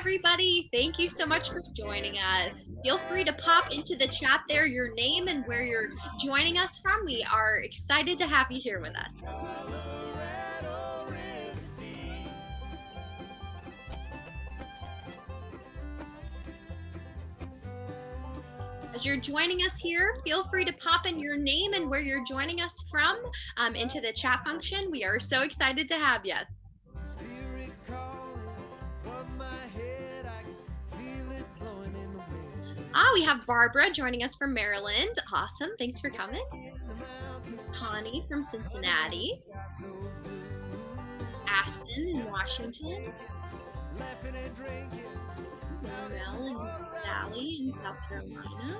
everybody. Thank you so much for joining us. Feel free to pop into the chat there your name and where you're joining us from. We are excited to have you here with us. As you're joining us here, feel free to pop in your name and where you're joining us from um, into the chat function. We are so excited to have you. Ah, we have Barbara joining us from Maryland. Awesome. Thanks for coming. Connie from Cincinnati. Aston in Washington. Mel and Sally in South Carolina.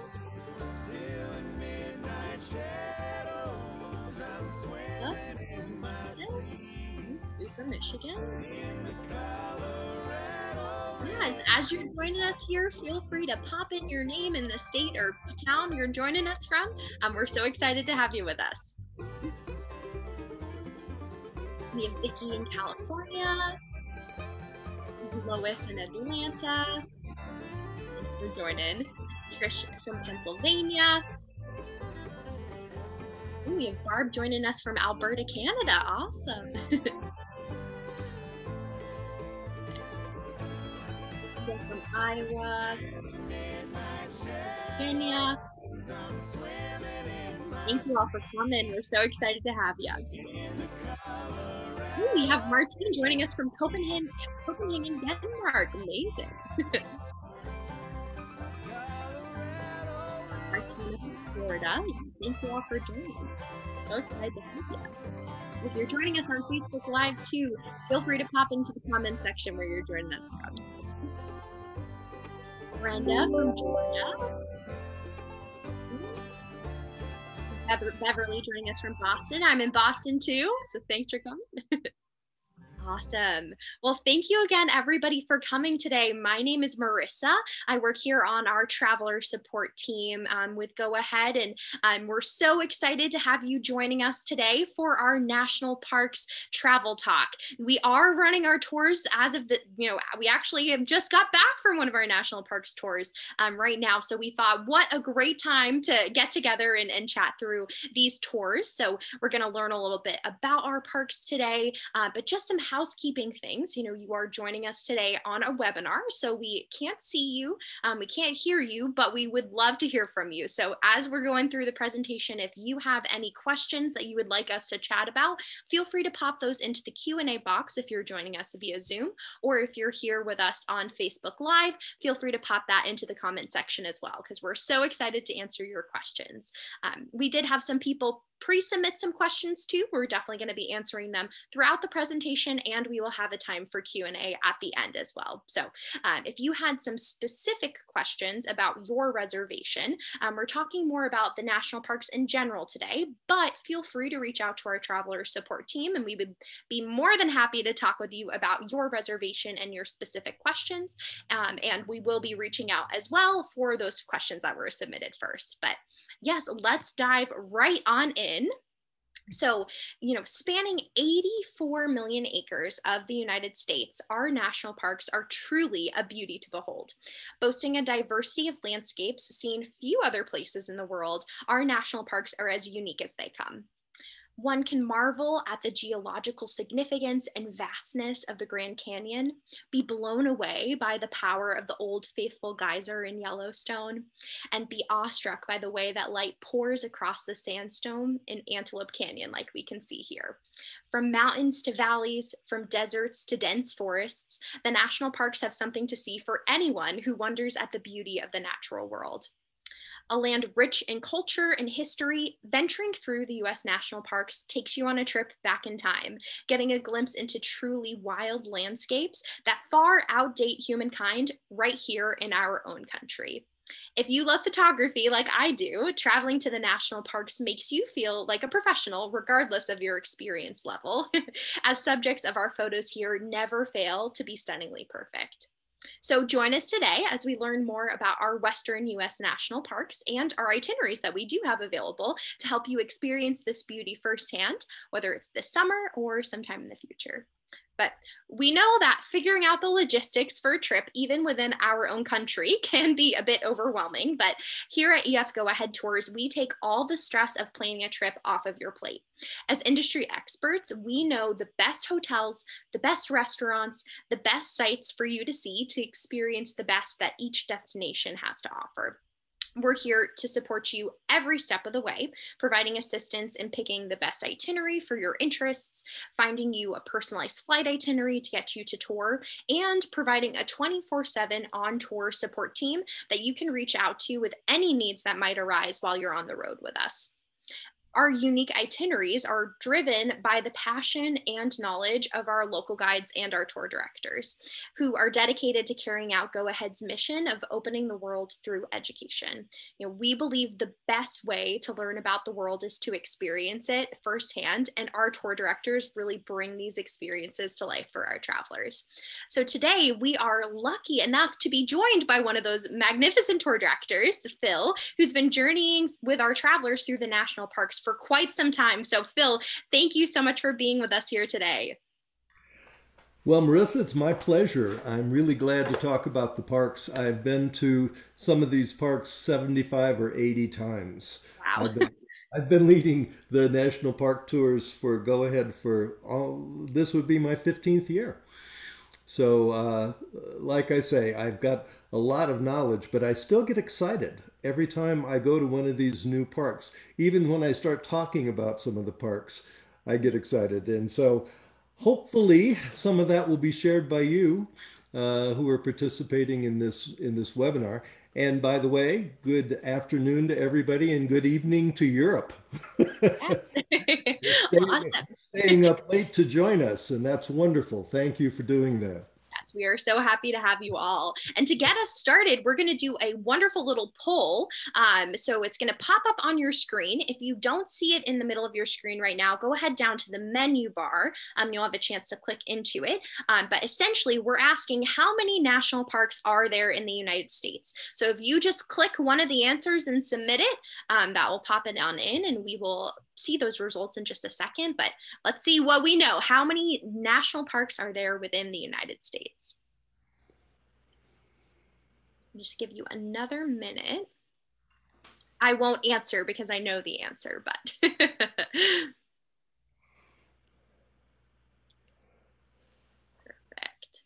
Sue from Michigan. As you're joining us here, feel free to pop in your name and the state or town you're joining us from. Um, we're so excited to have you with us. We have Vicki in California, Lois in Atlanta. Thanks for joining. Trish from Pennsylvania. Ooh, we have Barb joining us from Alberta, Canada. Awesome. from Iowa, Virginia. Thank you all for coming. We're so excited to have you. Ooh, we have Martine joining us from Copenhagen, Copenhagen, Denmark. Amazing. Martine from Florida. Thank you all for joining. So excited to have you. If you're joining us on Facebook Live too, feel free to pop into the comment section where you're joining us from. Brenda from Georgia. Beverly joining us from Boston. I'm in Boston too, so thanks for coming. Awesome. Well, thank you again, everybody, for coming today. My name is Marissa. I work here on our traveler support team um, with Go Ahead, and um, we're so excited to have you joining us today for our National Parks Travel Talk. We are running our tours as of the, you know, we actually have just got back from one of our National Parks tours um, right now. So we thought, what a great time to get together and, and chat through these tours. So we're going to learn a little bit about our parks today, uh, but just some housekeeping things. You know, you are joining us today on a webinar, so we can't see you, um, we can't hear you, but we would love to hear from you. So as we're going through the presentation, if you have any questions that you would like us to chat about, feel free to pop those into the Q&A box if you're joining us via Zoom, or if you're here with us on Facebook Live, feel free to pop that into the comment section as well, because we're so excited to answer your questions. Um, we did have some people pre-submit some questions too. We're definitely going to be answering them throughout the presentation and we will have a time for Q&A at the end as well. So um, if you had some specific questions about your reservation, um, we're talking more about the national parks in general today, but feel free to reach out to our traveler support team and we would be more than happy to talk with you about your reservation and your specific questions. Um, and we will be reaching out as well for those questions that were submitted first. But yes, let's dive right on in. So, you know, spanning 84 million acres of the United States, our national parks are truly a beauty to behold. Boasting a diversity of landscapes seen few other places in the world, our national parks are as unique as they come. One can marvel at the geological significance and vastness of the Grand Canyon, be blown away by the power of the old faithful geyser in Yellowstone, and be awestruck by the way that light pours across the sandstone in Antelope Canyon, like we can see here. From mountains to valleys, from deserts to dense forests, the national parks have something to see for anyone who wonders at the beauty of the natural world a land rich in culture and history, venturing through the US national parks takes you on a trip back in time, getting a glimpse into truly wild landscapes that far outdate humankind right here in our own country. If you love photography like I do, traveling to the national parks makes you feel like a professional, regardless of your experience level, as subjects of our photos here never fail to be stunningly perfect. So join us today as we learn more about our Western US national parks and our itineraries that we do have available to help you experience this beauty firsthand, whether it's this summer or sometime in the future. But we know that figuring out the logistics for a trip, even within our own country, can be a bit overwhelming. But here at EF Go Ahead Tours, we take all the stress of planning a trip off of your plate. As industry experts, we know the best hotels, the best restaurants, the best sites for you to see to experience the best that each destination has to offer. We're here to support you every step of the way, providing assistance in picking the best itinerary for your interests, finding you a personalized flight itinerary to get you to tour, and providing a 24 7 on tour support team that you can reach out to with any needs that might arise while you're on the road with us our unique itineraries are driven by the passion and knowledge of our local guides and our tour directors, who are dedicated to carrying out Go Ahead's mission of opening the world through education. You know, we believe the best way to learn about the world is to experience it firsthand, and our tour directors really bring these experiences to life for our travelers. So today we are lucky enough to be joined by one of those magnificent tour directors, Phil, who's been journeying with our travelers through the national parks for quite some time. So, Phil, thank you so much for being with us here today. Well, Marissa, it's my pleasure. I'm really glad to talk about the parks. I've been to some of these parks 75 or 80 times. Wow. I've been, I've been leading the national park tours for Go Ahead for all, this would be my 15th year. So, uh, like I say, I've got a lot of knowledge, but I still get excited every time I go to one of these new parks. Even when I start talking about some of the parks, I get excited. And so hopefully some of that will be shared by you uh, who are participating in this in this webinar. And by the way, good afternoon to everybody and good evening to Europe. staying, awesome. staying up late to join us, and that's wonderful. Thank you for doing that. We are so happy to have you all. And to get us started, we're going to do a wonderful little poll. Um, so it's going to pop up on your screen. If you don't see it in the middle of your screen right now, go ahead down to the menu bar. Um, you'll have a chance to click into it. Um, but essentially, we're asking how many national parks are there in the United States? So if you just click one of the answers and submit it, um, that will pop it on in and we will see those results in just a second, but let's see what we know. How many national parks are there within the United States? I'll just give you another minute. I won't answer because I know the answer, but. Perfect.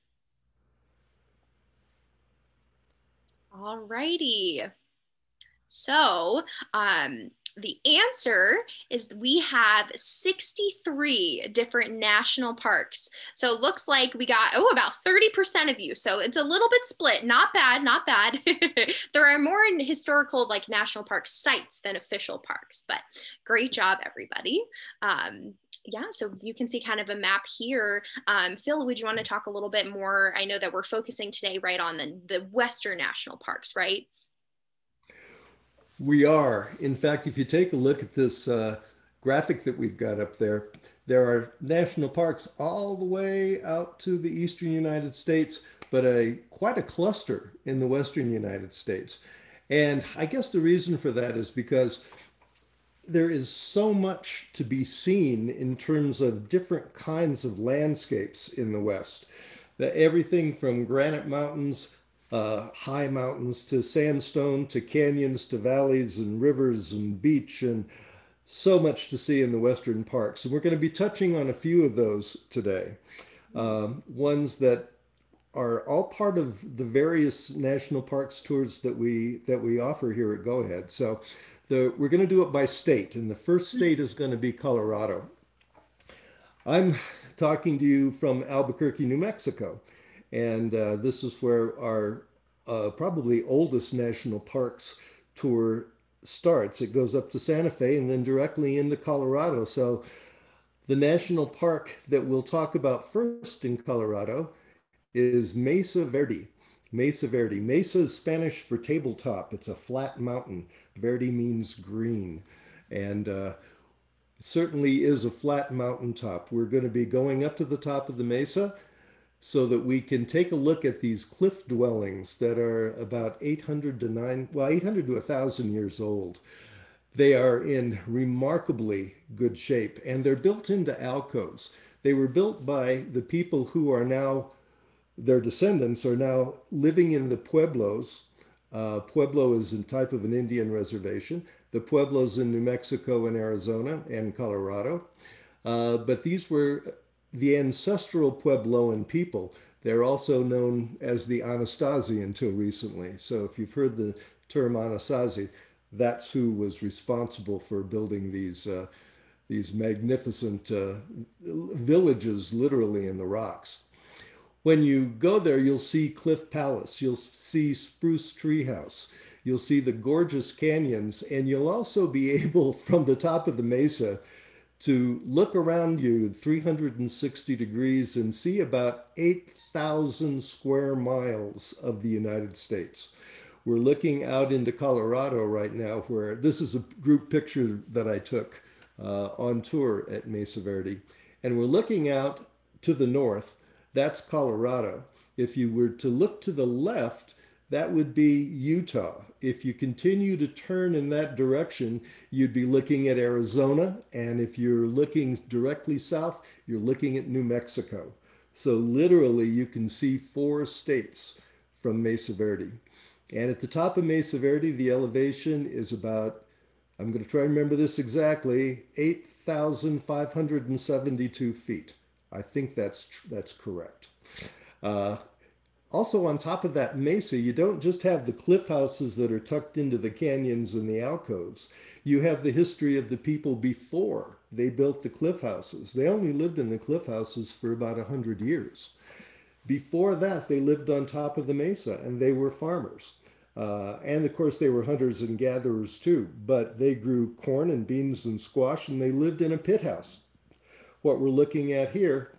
All righty. So, um, the answer is we have 63 different national parks. So it looks like we got, oh, about 30% of you. So it's a little bit split. Not bad, not bad. there are more historical, like national park sites than official parks, but great job, everybody. Um, yeah, so you can see kind of a map here. Um, Phil, would you want to talk a little bit more? I know that we're focusing today right on the, the Western national parks, right? We are. In fact, if you take a look at this uh, graphic that we've got up there, there are national parks all the way out to the eastern United States, but a quite a cluster in the western United States. And I guess the reason for that is because there is so much to be seen in terms of different kinds of landscapes in the West. That everything from granite mountains uh, high mountains to sandstone to canyons to valleys and rivers and beach and so much to see in the Western parks. And we're going to be touching on a few of those today. Um, ones that are all part of the various national parks tours that we that we offer here at Go Ahead. So the, we're going to do it by state, and the first state is going to be Colorado. I'm talking to you from Albuquerque, New Mexico. And uh, this is where our uh, probably oldest national parks tour starts. It goes up to Santa Fe and then directly into Colorado. So the national park that we'll talk about first in Colorado is Mesa Verde. Mesa Verde. Mesa is Spanish for tabletop. It's a flat mountain. Verde means green. And uh, certainly is a flat mountaintop. We're going to be going up to the top of the mesa so that we can take a look at these cliff dwellings that are about 800 to 9 well 800 to 1000 years old they are in remarkably good shape and they're built into alcoves They were built by the people who are now, their descendants are now living in the pueblos. Uh, Pueblo is a type of an Indian reservation. The pueblos in New Mexico and Arizona and Colorado. Uh, but these were the ancestral Puebloan people. They're also known as the Anasazi until recently. So if you've heard the term Anasazi, that's who was responsible for building these uh, these magnificent uh, villages, literally in the rocks. When you go there, you'll see Cliff Palace, you'll see Spruce Tree House, you'll see the gorgeous canyons, and you'll also be able, from the top of the mesa, to look around you 360 degrees and see about 8,000 square miles of the United States. We're looking out into Colorado right now, where this is a group picture that I took uh, on tour at Mesa Verde. And we're looking out to the north, that's Colorado. If you were to look to the left, that would be Utah. If you continue to turn in that direction, you'd be looking at Arizona. And if you're looking directly south, you're looking at New Mexico. So literally, you can see four states from Mesa Verde. And at the top of Mesa Verde, the elevation is about, I'm going to try to remember this exactly, 8,572 feet. I think that's, that's correct. Uh, also on top of that mesa, you don't just have the cliff houses that are tucked into the canyons and the alcoves. You have the history of the people before they built the cliff houses. They only lived in the cliff houses for about 100 years. Before that, they lived on top of the mesa and they were farmers. Uh, and of course, they were hunters and gatherers too, but they grew corn and beans and squash and they lived in a pit house. What we're looking at here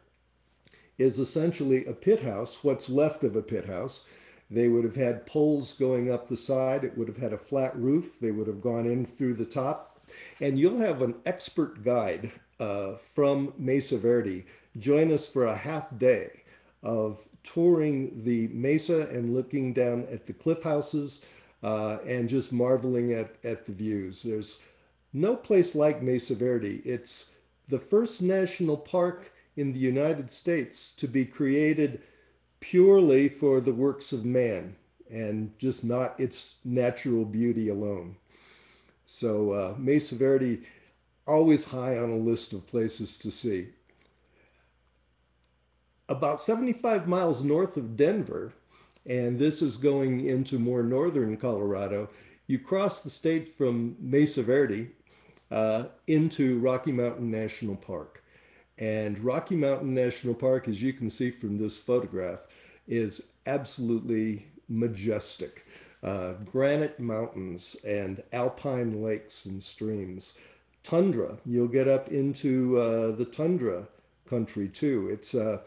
is essentially a pit house, what's left of a pit house. They would have had poles going up the side, it would have had a flat roof, they would have gone in through the top. And you'll have an expert guide uh, from Mesa Verde join us for a half day of touring the mesa and looking down at the cliff houses uh, and just marveling at, at the views. There's no place like Mesa Verde. It's the first national park in the United States to be created purely for the works of man and just not its natural beauty alone. So uh, Mesa Verde, always high on a list of places to see about 75 miles north of Denver, and this is going into more northern Colorado, you cross the state from Mesa Verde uh, into Rocky Mountain National Park. And Rocky Mountain National Park, as you can see from this photograph, is absolutely majestic. Uh, granite mountains and alpine lakes and streams. Tundra, you'll get up into uh, the tundra country too. It's uh,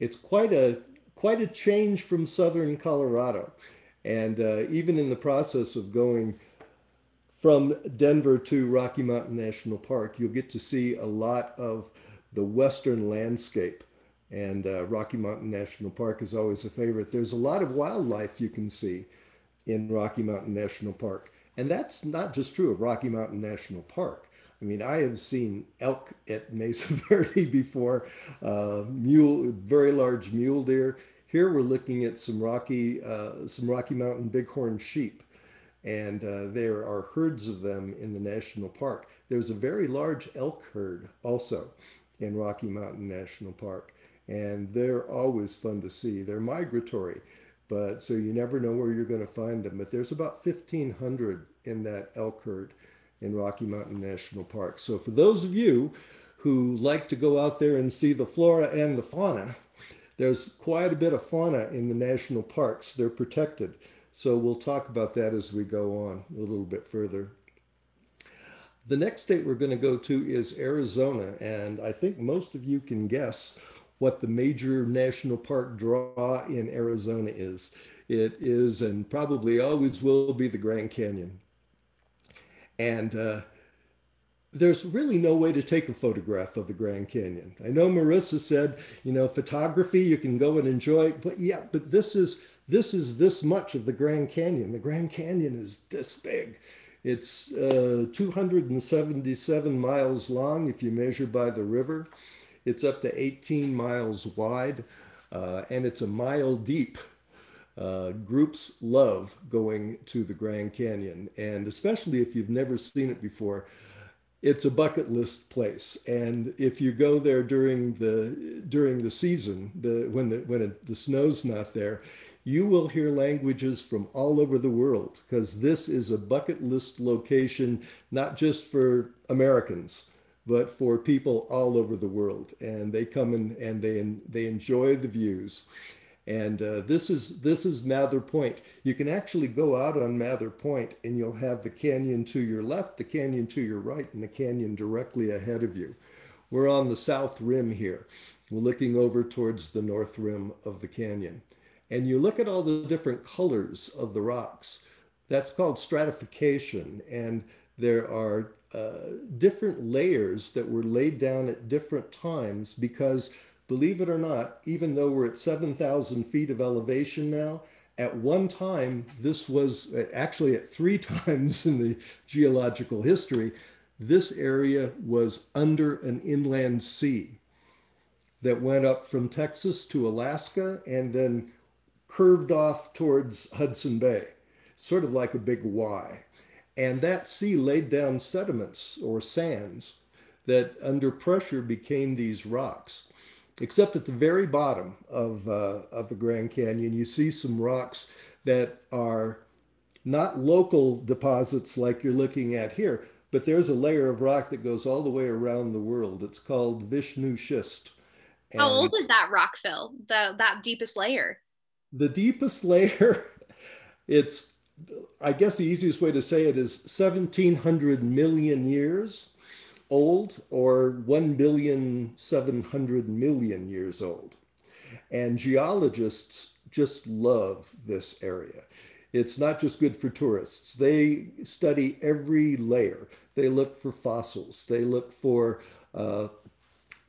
it's quite a quite a change from southern Colorado. And uh, even in the process of going from Denver to Rocky Mountain National Park, you'll get to see a lot of the western landscape. And uh, Rocky Mountain National Park is always a favorite. There's a lot of wildlife you can see in Rocky Mountain National Park. And that's not just true of Rocky Mountain National Park. I mean, I have seen elk at Mesa Verde before, uh, mule, very large mule deer. Here we're looking at some Rocky, uh, some Rocky Mountain bighorn sheep, and uh, there are herds of them in the national park. There's a very large elk herd also in Rocky Mountain National Park, and they're always fun to see. They're migratory, but so you never know where you're going to find them. But there's about 1,500 in that elk herd in Rocky Mountain National Park. So for those of you who like to go out there and see the flora and the fauna, there's quite a bit of fauna in the national parks. They're protected. So we'll talk about that as we go on a little bit further. The next state we're going to go to is Arizona, and I think most of you can guess what the major national park draw in Arizona is. It is and probably always will be the Grand Canyon. And uh, there's really no way to take a photograph of the Grand Canyon. I know Marissa said, you know, photography you can go and enjoy, but yeah, but this is this is this much of the Grand Canyon. The Grand Canyon is this big. It's uh, 277 miles long if you measure by the river. It's up to 18 miles wide uh, and it's a mile deep. Uh, groups love going to the Grand Canyon, and especially if you've never seen it before, it's a bucket list place. And if you go there during the during the season, the when the when it, the snow's not there, you will hear languages from all over the world because this is a bucket list location, not just for Americans, but for people all over the world. And they come in and they, they enjoy the views. And uh, this is this is Mather Point. You can actually go out on Mather Point and you'll have the canyon to your left, the canyon to your right, and the canyon directly ahead of you. We're on the south rim here. We're looking over towards the north rim of the canyon and you look at all the different colors of the rocks, that's called stratification. And there are uh, different layers that were laid down at different times because, believe it or not, even though we're at 7,000 feet of elevation now, at one time, this was actually at three times in the geological history, this area was under an inland sea that went up from Texas to Alaska and then curved off towards Hudson Bay, sort of like a big Y. And that sea laid down sediments or sands that under pressure became these rocks. Except at the very bottom of, uh, of the Grand Canyon, you see some rocks that are not local deposits like you're looking at here, but there's a layer of rock that goes all the way around the world. It's called Vishnu schist. And How old is that rock, Phil? The that deepest layer? The deepest layer, it's, I guess the easiest way to say it is 1700 million years old or 1 billion 700 million years old. And geologists just love this area. It's not just good for tourists. They study every layer. They look for fossils. They look for uh,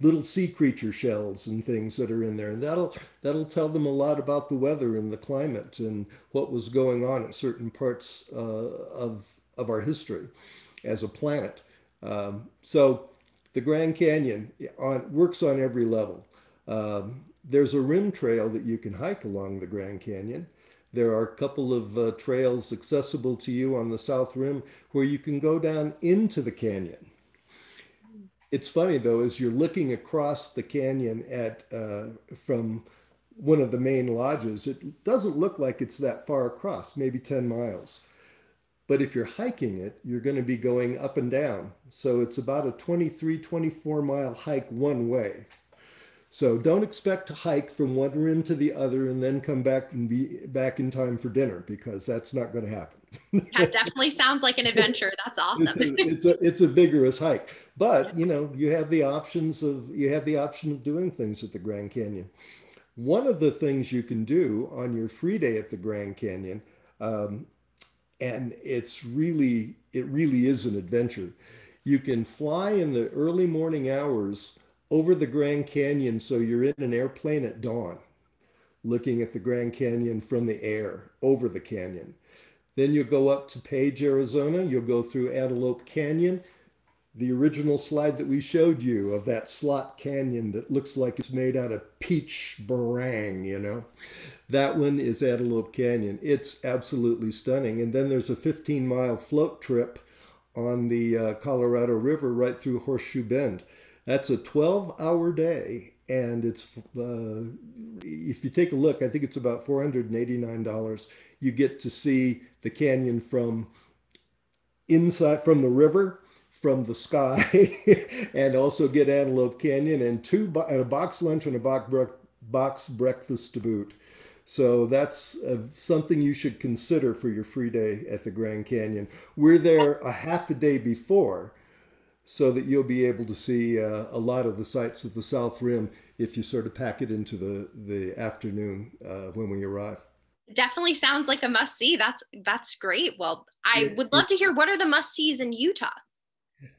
little sea creature shells and things that are in there. And that'll that'll tell them a lot about the weather and the climate and what was going on at certain parts uh, of of our history as a planet. Um, so the Grand Canyon on, works on every level. Um, there's a rim trail that you can hike along the Grand Canyon. There are a couple of uh, trails accessible to you on the South Rim where you can go down into the canyon it's funny though, as you're looking across the canyon at uh, from one of the main lodges, it doesn't look like it's that far across, maybe 10 miles. But if you're hiking it, you're going to be going up and down. So it's about a 23, 24 mile hike one way. So don't expect to hike from one rim to the other and then come back and be back in time for dinner because that's not going to happen. that definitely sounds like an adventure. That's awesome. It's a, it's a, it's a vigorous hike, but you know you have the options of you have the option of doing things at the Grand Canyon. One of the things you can do on your free day at the Grand Canyon, um, and it's really it really is an adventure. You can fly in the early morning hours over the Grand Canyon, so you're in an airplane at dawn, looking at the Grand Canyon from the air over the canyon then you'll go up to Page, Arizona. You'll go through Antelope Canyon. The original slide that we showed you of that slot canyon that looks like it's made out of peach meringue, you know. That one is Antelope Canyon. It's absolutely stunning. And then there's a 15 mile float trip on the uh, Colorado River right through Horseshoe Bend. That's a 12 hour day. And it's, uh, if you take a look, I think it's about $489. You get to see the canyon from inside from the river from the sky and also get Antelope Canyon and two and a box lunch and a box, box breakfast to boot. So that's uh, something you should consider for your free day at the Grand Canyon. We're there a half a day before so that you'll be able to see uh, a lot of the sights of the South Rim if you sort of pack it into the, the afternoon uh, when we arrive definitely sounds like a must see. That's that's great. Well, I would love to hear what are the must sees in Utah.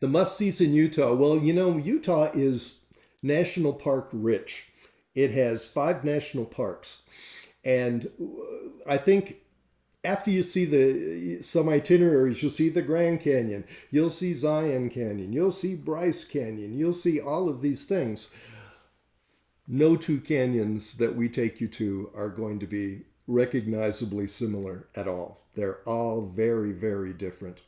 The must sees in Utah. Well, you know, Utah is national park rich. It has five national parks, and I think after you see the some itineraries, you'll see the Grand Canyon, you'll see Zion Canyon, you'll see Bryce Canyon, you'll see all of these things. no two canyons that we take you to are going to be recognizably similar at all. They're all very, very different.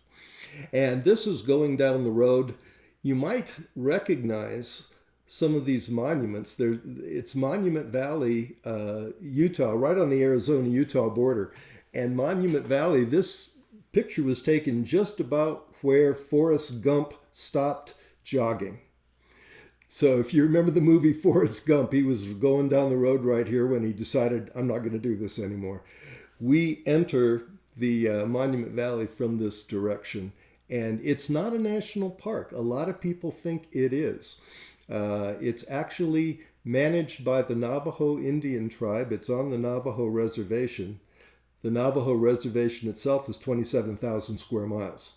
And this is going down the road. You might recognize some of these monuments. There, it's Monument Valley, uh, Utah, right on the Arizona-Utah border. And Monument Valley, this picture was taken just about where Forrest Gump stopped jogging. So if you remember the movie Forrest Gump, he was going down the road right here when he decided, I'm not going to do this anymore. We enter the uh, Monument Valley from this direction, and it's not a national park. A lot of people think it is. Uh, it's actually managed by the Navajo Indian tribe. It's on the Navajo Reservation. The Navajo Reservation itself is 27,000 square miles.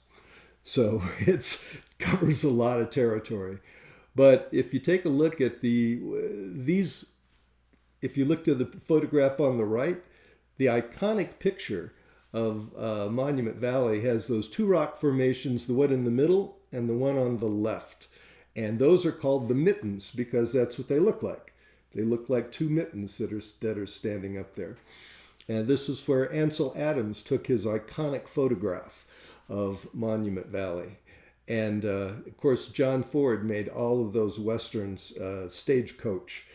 So it covers a lot of territory. But if you take a look at the these, if you look to the photograph on the right, the iconic picture of uh, Monument Valley has those two rock formations, the one in the middle and the one on the left. And those are called the mittens because that's what they look like. They look like two mittens that are, that are standing up there. And this is where Ansel Adams took his iconic photograph of Monument Valley. And uh, of course, John Ford made all of those westerns, uh, Stagecoach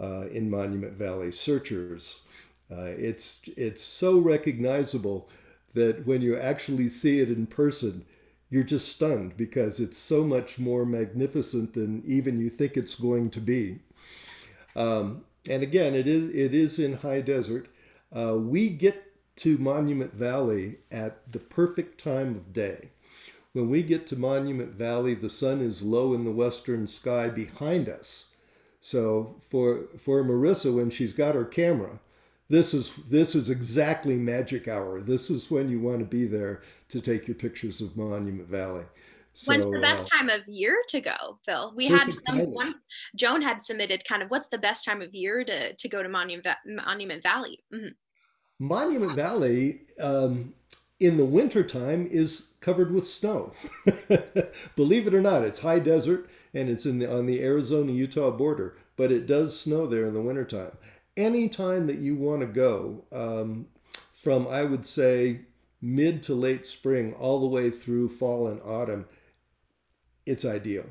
uh, in Monument Valley, Searchers. Uh, it's it's so recognizable that when you actually see it in person, you're just stunned because it's so much more magnificent than even you think it's going to be. Um, and again, it is it is in high desert. Uh, we get to Monument Valley at the perfect time of day. When we get to Monument Valley, the sun is low in the western sky behind us. So for for Marissa, when she's got her camera, this is this is exactly magic hour. This is when you want to be there to take your pictures of Monument Valley. So, When's the best uh, time of year to go, Phil? We had some one. Joan had submitted kind of what's the best time of year to to go to Monument Monument Valley. Mm-hmm. Monument Valley um, in the wintertime is covered with snow. Believe it or not, it's high desert and it's in the, on the Arizona Utah border, but it does snow there in the wintertime. Anytime that you want to go, um, from I would say mid to late spring all the way through fall and autumn, it's ideal.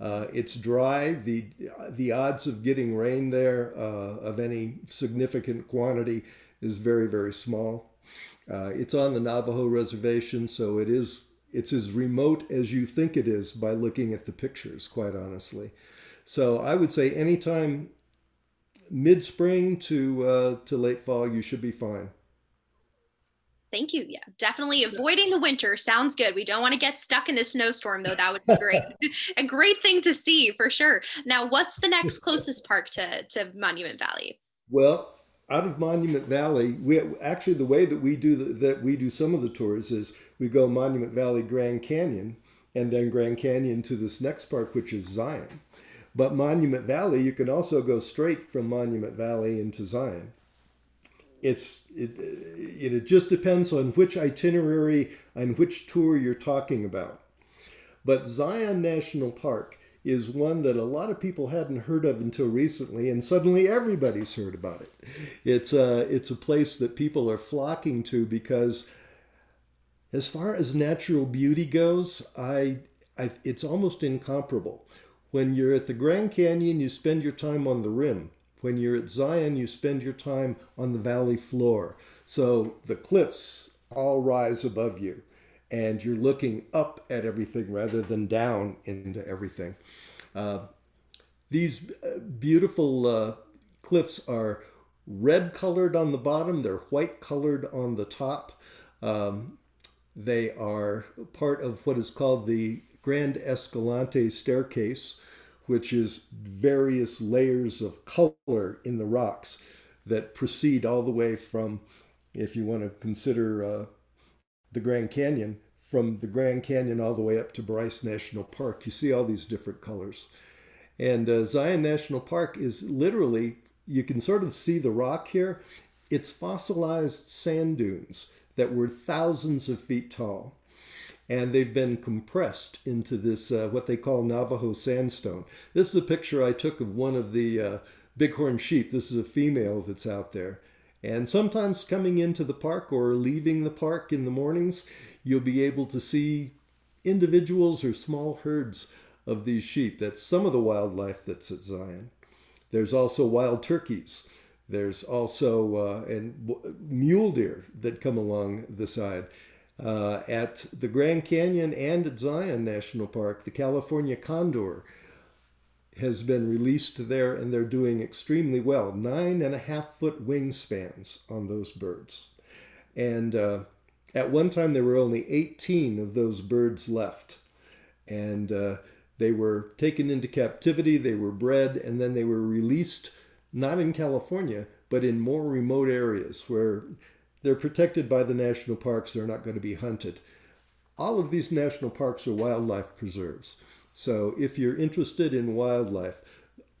Uh, it's dry. The the odds of getting rain there uh, of any significant quantity is very very small. Uh, it's on the Navajo reservation, so it is it's as remote as you think it is by looking at the pictures, quite honestly. So I would say anytime mid spring to uh, to late fall, you should be fine. Thank you. Yeah, definitely avoiding the winter sounds good. We don't want to get stuck in a snowstorm, though. That would be great. a great thing to see for sure. Now, what's the next closest park to, to Monument Valley? Well, out of Monument Valley, we actually the way that we do the, that we do some of the tours is we go Monument Valley, Grand Canyon, and then Grand Canyon to this next park, which is Zion. But Monument Valley, you can also go straight from Monument Valley into Zion. It's it, it, just depends on which itinerary and which tour you're talking about. But Zion National Park is one that a lot of people hadn't heard of until recently, and suddenly everybody's heard about it. It's a, it's a place that people are flocking to because, as far as natural beauty goes, I, I it's almost incomparable. When you're at the Grand Canyon, you spend your time on the rim. When you're at Zion, you spend your time on the valley floor. So the cliffs all rise above you and you're looking up at everything rather than down into everything. Uh, these uh, beautiful uh, cliffs are red colored on the bottom, they're white colored on the top. Um, they are part of what is called the Grand Escalante staircase, which is various layers of color in the rocks that proceed all the way from, if you want to consider uh, the Grand Canyon, from the Grand Canyon all the way up to Bryce National Park. You see all these different colors. And uh, Zion National Park is literally, you can sort of see the rock here. It's fossilized sand dunes that were thousands of feet tall. And they've been compressed into this, uh, what they call Navajo sandstone. This is a picture I took of one of the, uh, bighorn sheep. This is a female that's out there. And sometimes coming into the park or leaving the park in the mornings, you'll be able to see individuals or small herds of these sheep. That's some of the wildlife that's at Zion. There's also wild turkeys. There's also uh, and mule deer that come along the side. Uh, at the Grand Canyon and at Zion National Park, the California condor has been released there and they're doing extremely well. Nine and a half foot wingspans on those birds. And uh, at one time, there were only 18 of those birds left. And uh, they were taken into captivity, they were bred, and then they were released, not in California, but in more remote areas where they're protected by the national parks, they're not going to be hunted. All of these national parks are wildlife preserves. So if you're interested in wildlife,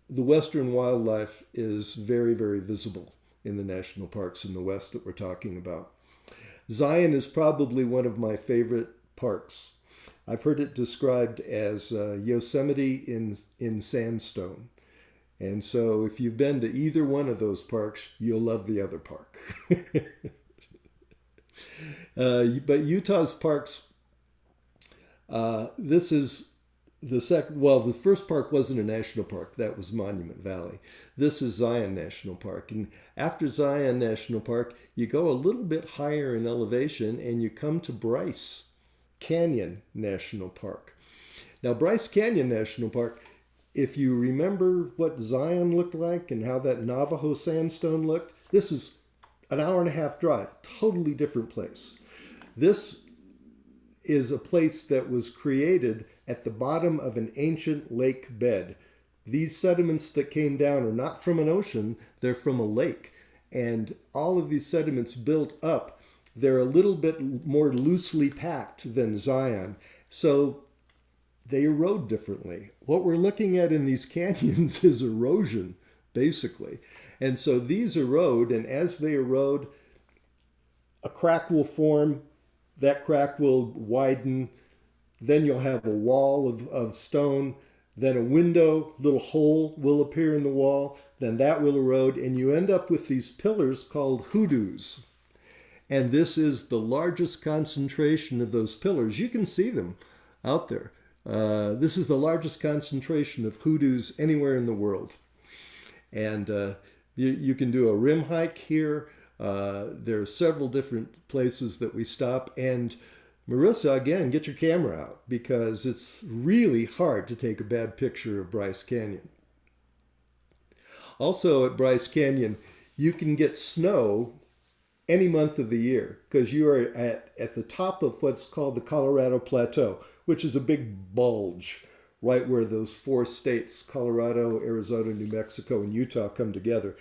the western wildlife is very, very visible in the national parks in the west that we're talking about. Zion is probably one of my favorite parks. I've heard it described as uh, Yosemite in, in sandstone. And so if you've been to either one of those parks, you'll love the other park. uh, but Utah's parks, uh, this is the second, well, the first park wasn't a national park. That was Monument Valley. This is Zion National Park. And after Zion National Park, you go a little bit higher in elevation and you come to Bryce Canyon National Park. Now, Bryce Canyon National Park, if you remember what Zion looked like and how that Navajo sandstone looked, this is an hour and a half drive, totally different place. This is a place that was created at the bottom of an ancient lake bed. These sediments that came down are not from an ocean, they're from a lake. And all of these sediments built up, they're a little bit more loosely packed than Zion. So they erode differently. What we're looking at in these canyons is erosion, basically. And so these erode, and as they erode, a crack will form, that crack will widen, then you'll have a wall of, of stone. Then a window, little hole will appear in the wall. Then that will erode. And you end up with these pillars called hoodoos. And this is the largest concentration of those pillars. You can see them out there. Uh, this is the largest concentration of hoodoos anywhere in the world. And uh, you, you, can do a rim hike here. Uh, there are several different places that we stop. And Marissa, again, get your camera out because it's really hard to take a bad picture of Bryce Canyon. Also at Bryce Canyon, you can get snow any month of the year because you are at, at the top of what's called the Colorado Plateau, which is a big bulge right where those four states, Colorado, Arizona, New Mexico, and Utah come together.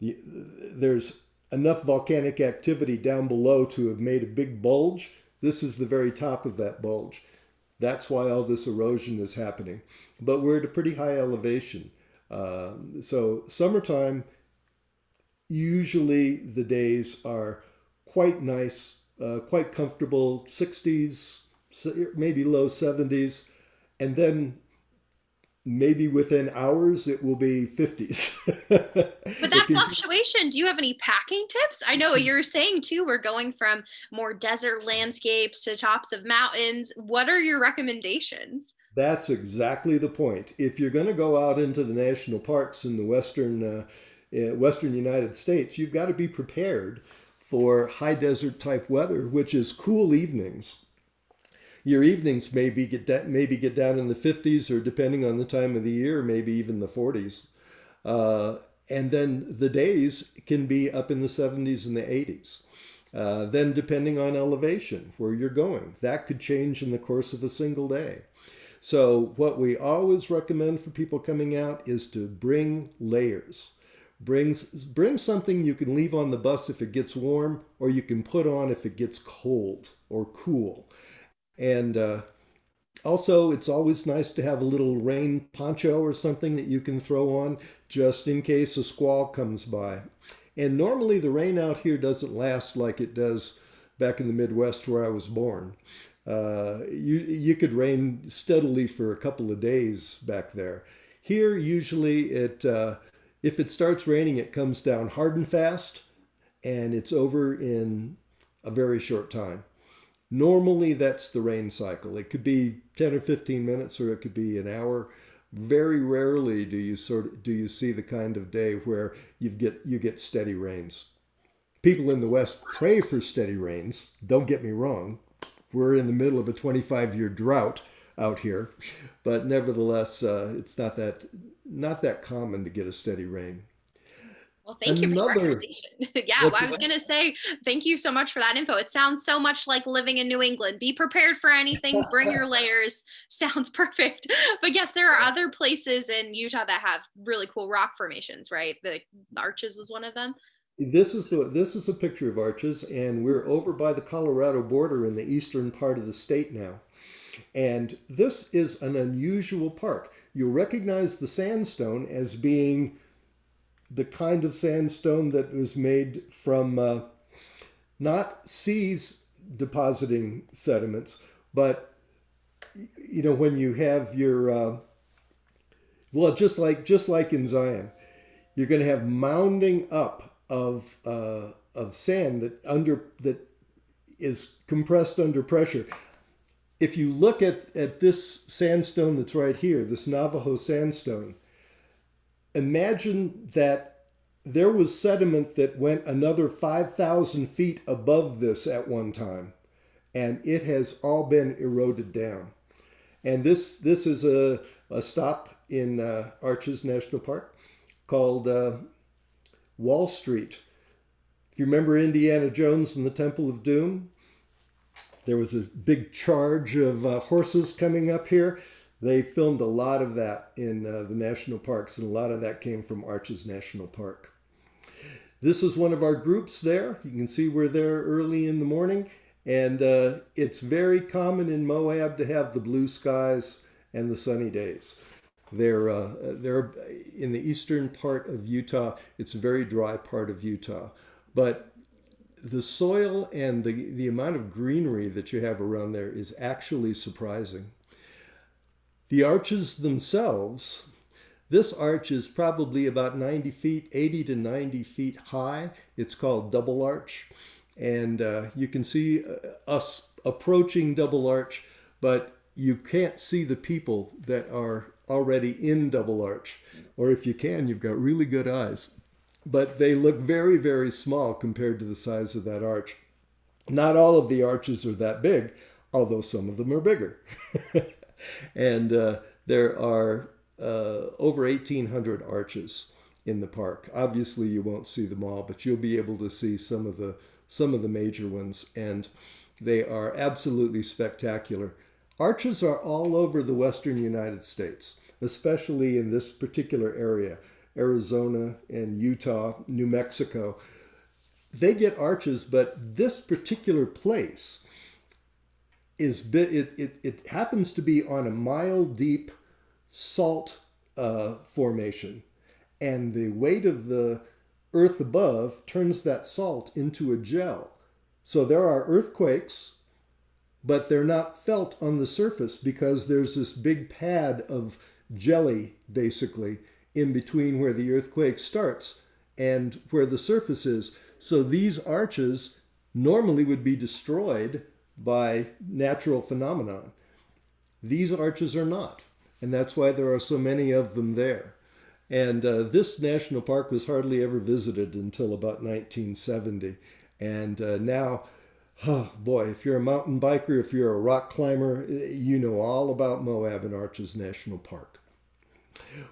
There's enough volcanic activity down below to have made a big bulge this is the very top of that bulge. That's why all this erosion is happening. But we're at a pretty high elevation. Uh, so summertime, usually the days are quite nice, uh, quite comfortable, 60s, maybe low 70s. And then maybe within hours it will be 50s but that fluctuation do you have any packing tips? I know you're saying too we're going from more desert landscapes to tops of mountains. What are your recommendations? That's exactly the point. If you're going to go out into the national parks in the western uh, uh, western united states you've got to be prepared for high desert type weather which is cool evenings your evenings maybe get da- maybe get down in the 50s or depending on the time of the year maybe even the 40s uh, and then the days can be up in the 70s and the 80s uh, then depending on elevation where you're going that could change in the course of a single day. So what we always recommend for people coming out is to bring layers. Bring, bring something you can leave on the bus if it gets warm or you can put on if it gets cold or cool and uh, also, it's always nice to have a little rain poncho or something that you can throw on just in case a squall comes by. And normally the rain out here doesn't last like it does back in the Midwest where I was born. Uh, you, you could rain steadily for a couple of days back there. Here, usually it, uh, if it starts raining, it comes down hard and fast, and it's over in a very short time. Normally, that's the rain cycle. It could be 10 or 15 minutes, or it could be an hour. Very rarely do you sort of do you see the kind of day where you get you get steady rains. People in the West pray for steady rains. Don't get me wrong. We're in the middle of a 25 year drought out here, but nevertheless, uh, it's not that not that common to get a steady rain. Well, thank Another, you yeah, well, I was going to say thank you so much for that info. It sounds so much like living in New England. Be prepared for anything, bring your layers. Sounds perfect. But yes, there are other places in Utah that have really cool rock formations, right? The Arches was one of them. This is the this is a picture of Arches and we're over by the Colorado border in the eastern part of the state now. And this is an unusual park. You'll recognize the sandstone as being the kind of sandstone that was made from uh, not seas depositing sediments, but you know when you have your uh, well, just like just like in Zion, you're going to have mounding up of uh, of sand that under that is compressed under pressure. If you look at, at this sandstone that's right here, this Navajo sandstone, imagine that there was sediment that went another 5,000 feet above this at one time, and it has all been eroded down. And this, this is a, a stop in uh, Arches National Park called uh, Wall Street. If you remember Indiana Jones and the Temple of Doom, there was a big charge of uh, horses coming up here. They filmed a lot of that in uh, the national parks, and a lot of that came from Arches National Park. This is one of our groups there. You can see we're there early in the morning, and uh, it's very common in Moab to have the blue skies and the sunny days. They're, uh, they're in the eastern part of Utah. It's a very dry part of Utah. But the soil and the, the amount of greenery that you have around there is actually surprising. The arches themselves, this arch is probably about 90 feet, 80 to 90 feet high. It's called Double Arch. And uh, you can see uh, us approaching Double Arch, but you can't see the people that are already in Double Arch. Or if you can, you've got really good eyes. But they look very, very small compared to the size of that arch. Not all of the arches are that big, although some of them are bigger. and uh, there are uh, over 1,800 arches in the park. Obviously, you won't see them all, but you'll be able to see some of the some of the major ones, and they are absolutely spectacular. Arches are all over the western United States, especially in this particular area, Arizona and Utah, New Mexico. They get arches, but this particular place is it, it, it happens to be on a mile deep salt uh, formation. And the weight of the earth above turns that salt into a gel. So there are earthquakes, but they're not felt on the surface because there's this big pad of jelly, basically, in between where the earthquake starts and where the surface is. So these arches normally would be destroyed by natural phenomenon. These arches are not and that's why there are so many of them there. And uh, this national park was hardly ever visited until about 1970. And uh, now, oh boy, if you're a mountain biker, if you're a rock climber, you know all about Moab and Arches National Park.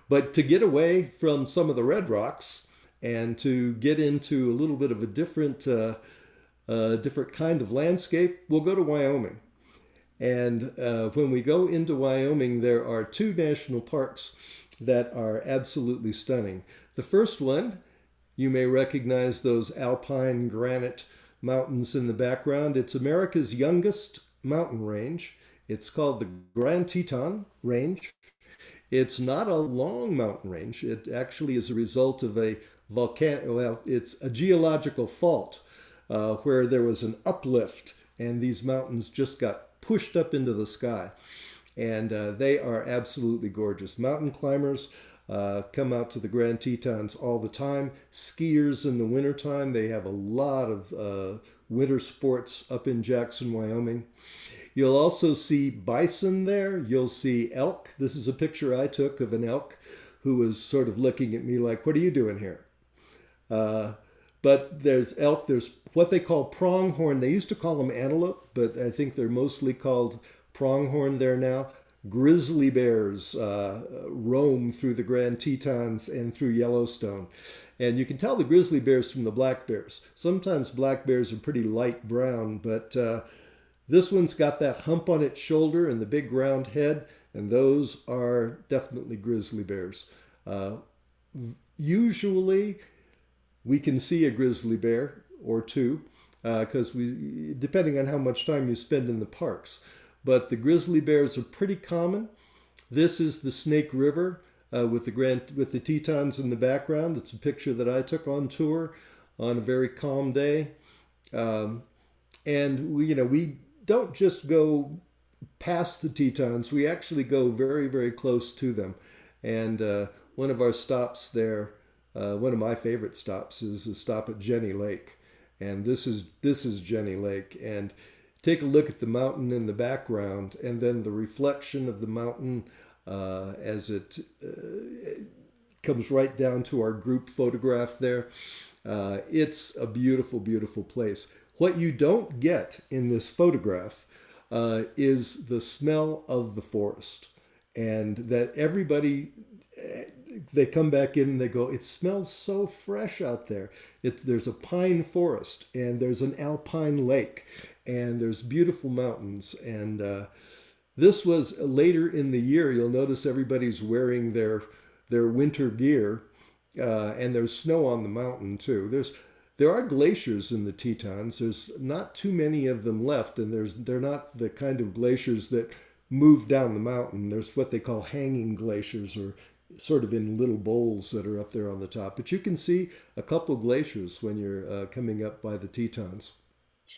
But to get away from some of the red rocks and to get into a little bit of a different, uh, uh different kind of landscape, we'll go to Wyoming. And uh, when we go into Wyoming, there are two national parks that are absolutely stunning. The first one, you may recognize those alpine granite mountains in the background. It's America's youngest mountain range. It's called the Grand Teton Range. It's not a long mountain range. It actually is a result of a volcano, well, it's a geological fault uh, where there was an uplift and these mountains just got pushed up into the sky. And uh, they are absolutely gorgeous. Mountain climbers uh, come out to the Grand Tetons all the time. Skiers in the wintertime, they have a lot of uh, winter sports up in Jackson, Wyoming. You'll also see bison there. You'll see elk. This is a picture I took of an elk who was sort of looking at me like, What are you doing here? Uh, but there's elk, there's what they call pronghorn. They used to call them antelope, but I think they're mostly called pronghorn there now. Grizzly bears uh, roam through the Grand Tetons and through Yellowstone. And you can tell the grizzly bears from the black bears. Sometimes black bears are pretty light brown, but uh, this one's got that hump on its shoulder and the big round head, and those are definitely grizzly bears. Uh, usually, we can see a grizzly bear or two because uh, we, depending on how much time you spend in the parks. But the grizzly bears are pretty common. This is the Snake River uh, with the Grand with the Tetons in the background. It's a picture that I took on tour on a very calm day, um, and we you know we don't just go past the Tetons. We actually go very very close to them, and uh, one of our stops there uh, one of my favorite stops is a stop at Jenny Lake, and this is this is Jenny Lake, and take a look at the mountain in the background, and then the reflection of the mountain uh, as it uh, comes right down to our group photograph there. Uh, it's a beautiful, beautiful place. What you don't get in this photograph uh, is the smell of the forest, and that everybody they come back in and they go, it smells so fresh out there. It's, there's a pine forest and there's an alpine lake and there's beautiful mountains. And uh, this was later in the year. You'll notice everybody's wearing their, their winter gear uh, and there's snow on the mountain too. There's, there are glaciers in the Tetons. There's not too many of them left and there's, they're not the kind of glaciers that move down the mountain. There's what they call hanging glaciers or sort of in little bowls that are up there on the top. But you can see a couple glaciers when you're uh, coming up by the Tetons.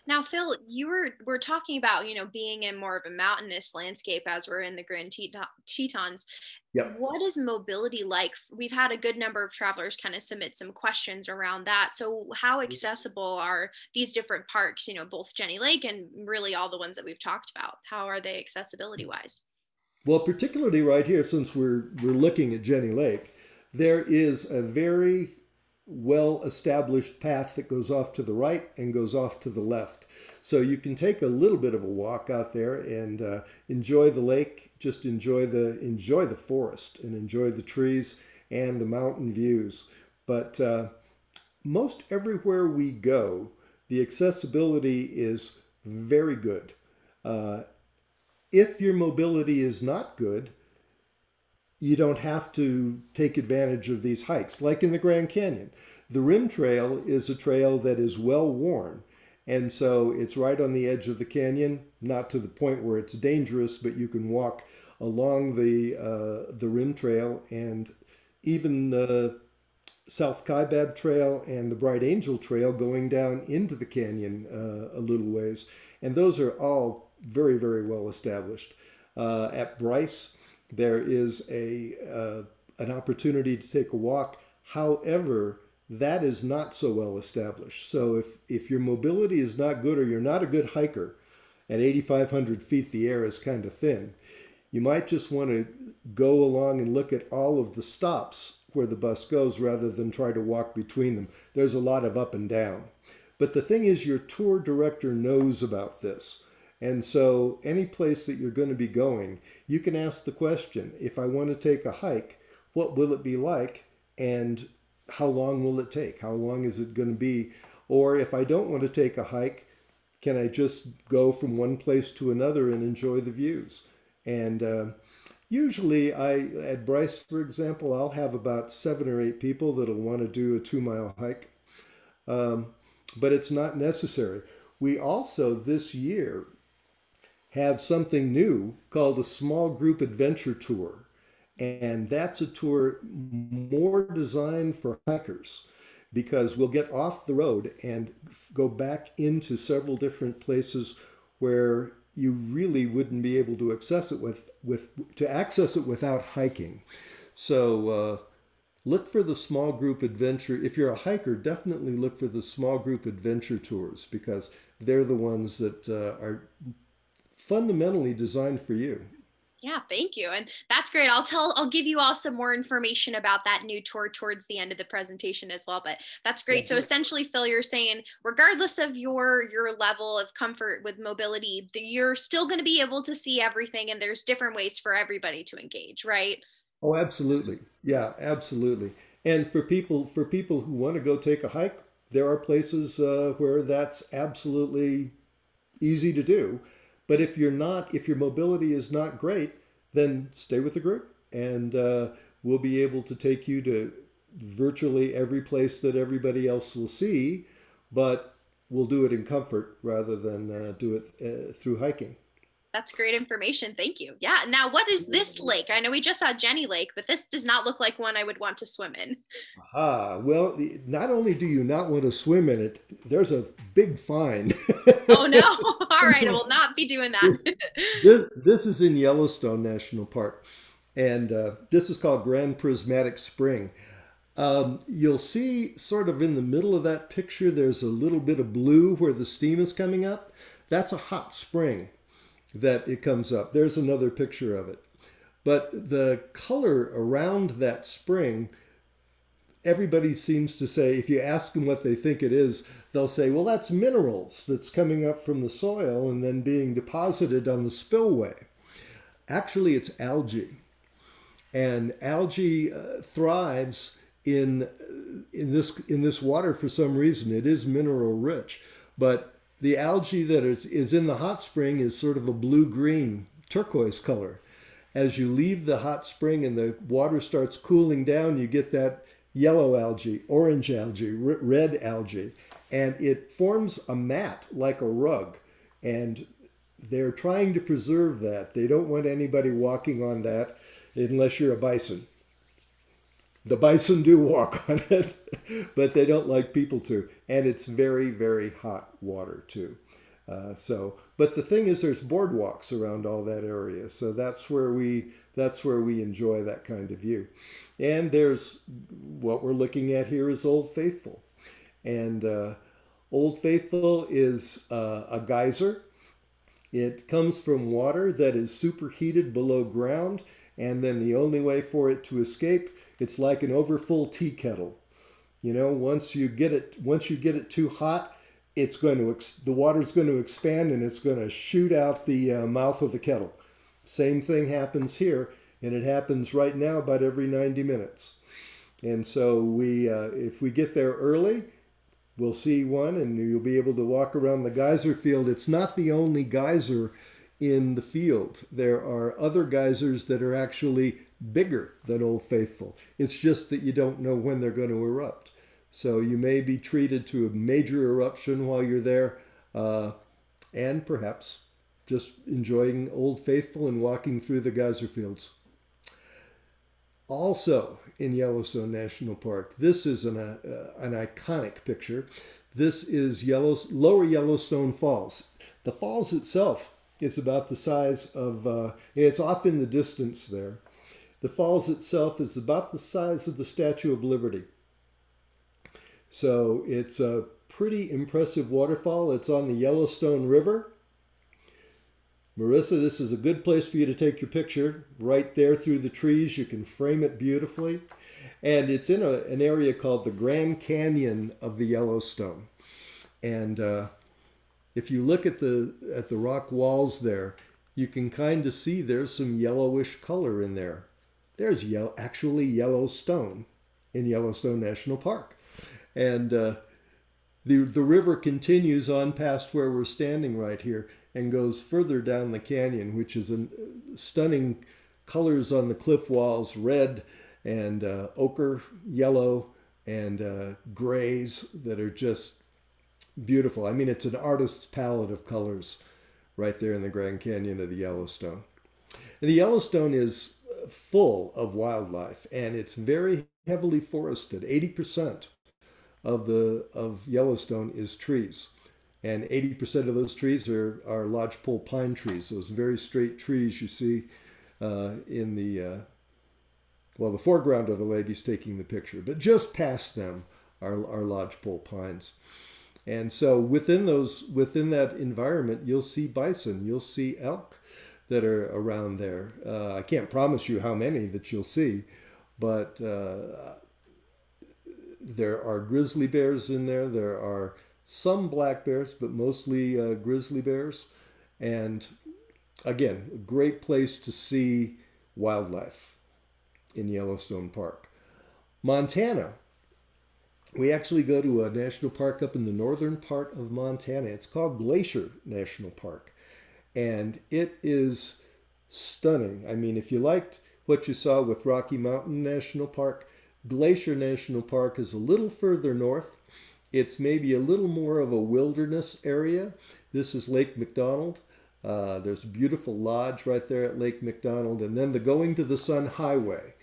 Now, Phil, you were we're talking about you know being in more of a mountainous landscape as we're in the Grand Tetons. Yep. What is mobility like? We've had a good number of travelers kind of submit some questions around that. So, how mm-hmm. accessible are these different parks? You know, both Jenny Lake and really all the ones that we've talked about. How are they accessibility wise? Well, particularly right here, since we're we're looking at Jenny Lake, there is a very well established path that goes off to the right and goes off to the left. So you can take a little bit of a walk out there and uh, enjoy the lake, just enjoy the enjoy the forest and enjoy the trees and the mountain views. But uh, most everywhere we go, the accessibility is very good. Uh, if your mobility is not good, you don't have to take advantage of these hikes. Like in the Grand Canyon, the rim trail is a trail that is well worn. And so it's right on the edge of the canyon, not to the point where it's dangerous, but you can walk along the uh, the rim trail and even the South Kaibab Trail and the Bright Angel Trail going down into the canyon uh, a little ways. And those are all very, very well established. Uh, at Bryce, there is a uh, an opportunity to take a walk. However, that is not so well established. So if, if your mobility is not good or you're not a good hiker, at 8,500 feet the air is kind of thin, you might just want to go along and look at all of the stops where the bus goes rather than try to walk between them. There's a lot of up and down. But the thing is, your tour director knows about this. And so, any place that you're going to be going, you can ask the question if I want to take a hike, what will it be like? And how long will it take? How long is it going to be? Or if I don't want to take a hike, can I just go from one place to another and enjoy the views? And uh, usually, I at Bryce, for example, I'll have about seven or eight people that'll want to do a two mile hike, um, but it's not necessary. We also this year have something new called a small group adventure tour. And that's a tour more designed for hikers because we'll get off the road and go back into several different places where you really wouldn't be able to access it with, with to access it without hiking. So uh, look for the small group adventure. If you're a hiker, definitely look for the small group adventure tours because they're the ones that uh, are fundamentally designed for you. Yeah, thank you. And that's great. I'll tell, I'll give you all some more information about that new tour towards the end of the presentation as well. But that's great. Yeah, so essentially, Phil, you're saying regardless of your your level of comfort with mobility, you're still going to be able to see everything, and there's different ways for everybody to engage, right? Oh, absolutely. Yeah, absolutely. And for people for people who want to go take a hike, there are places uh, where that's absolutely easy to do. But if you're not, if your mobility is not great, then stay with the group and uh, we'll be able to take you to virtually every place that everybody else will see, but we'll do it in comfort rather than uh, do it uh, through hiking. That's great information. Thank you. Yeah. Now, what is this lake? I know we just saw Jenny Lake, but this does not look like one I would want to swim in. Ah, well, not only do you not want to swim in it, there's a big fine. oh, no. All right. I will not be doing that. this, this, is in Yellowstone National Park, and uh, this is called Grand Prismatic Spring. Um, you'll see sort of in the middle of that picture, there's a little bit of blue where the steam is coming up. That's a hot spring that it comes up. There's another picture of it. But the color around that spring, everybody seems to say, if you ask them what they think it is, they'll say, well, that's minerals that's coming up from the soil and then being deposited on the spillway. Actually, it's algae. And algae uh, thrives in, in, this, in this water for some reason. It is mineral rich. But the algae that is, is in the hot spring is sort of a blue-green turquoise color. As you leave the hot spring and the water starts cooling down, you get that yellow algae, orange algae, red algae, and it forms a mat like a rug. And they're trying to preserve that. They don't want anybody walking on that unless you're a bison. The bison do walk on it, but they don't like people to. And it's very, very hot water too. Uh, so, but the thing is, there's boardwalks around all that area, so that's where we that's where we enjoy that kind of view. And there's what we're looking at here is Old Faithful, and uh, Old Faithful is uh, a geyser. It comes from water that is superheated below ground, and then the only way for it to escape it's like an overfull tea kettle. You know, once you get it, once you get it too hot, it's going to the water's going to expand and it's going to shoot out the uh, mouth of the kettle. Same thing happens here, and it happens right now about every 90 minutes. And so we, uh, if we get there early, we'll see one, and you'll be able to walk around the geyser field. It's not the only geyser in the field. There are other geysers that are actually bigger than Old Faithful. It's just that you don't know when they're going to erupt. So you may be treated to a major eruption while you're there, uh, and perhaps just enjoying Old Faithful and walking through the geyser fields. Also in Yellowstone National Park, this is an, uh, an iconic picture. This is Yellow, Lower Yellowstone Falls. The falls itself is about the size of, uh, it's off in the distance there. The falls itself is about the size of the Statue of Liberty. So it's a pretty impressive waterfall. It's on the Yellowstone River. Marissa, this is a good place for you to take your picture. Right there through the trees, you can frame it beautifully. And it's in a, an area called the Grand Canyon of the Yellowstone. And uh, if you look at the, at the rock walls there, you can kind of see there's some yellowish color in there there's actually Yellowstone in Yellowstone National Park. And uh, the, the river continues on past where we're standing right here and goes further down the canyon, which is a stunning colors on the cliff walls, red and uh, ochre, yellow, and uh, grays that are just beautiful. I mean, it's an artist's palette of colors right there in the Grand Canyon of the Yellowstone. And the Yellowstone is full of wildlife and it's very heavily forested. 80% of the of Yellowstone is trees. And 80% of those trees are, are lodgepole pine trees, those very straight trees you see uh, in the, uh, well, the foreground of the ladies taking the picture, but just past them are, are lodgepole pines. And so within those, within that environment, you'll see bison, you'll see elk that are around there. Uh, I can't promise you how many that you'll see, but uh, there are grizzly bears in there. There are some black bears, but mostly uh, grizzly bears. And again, a great place to see wildlife in Yellowstone Park. Montana. We actually go to a national park up in the northern part of Montana. It's called Glacier National Park. And it is stunning. I mean, if you liked what you saw with Rocky Mountain National Park, Glacier National Park is a little further north. It's maybe a little more of a wilderness area. This is Lake McDonald. Uh, there's a beautiful lodge right there at Lake McDonald. And then the Going to the Sun Highway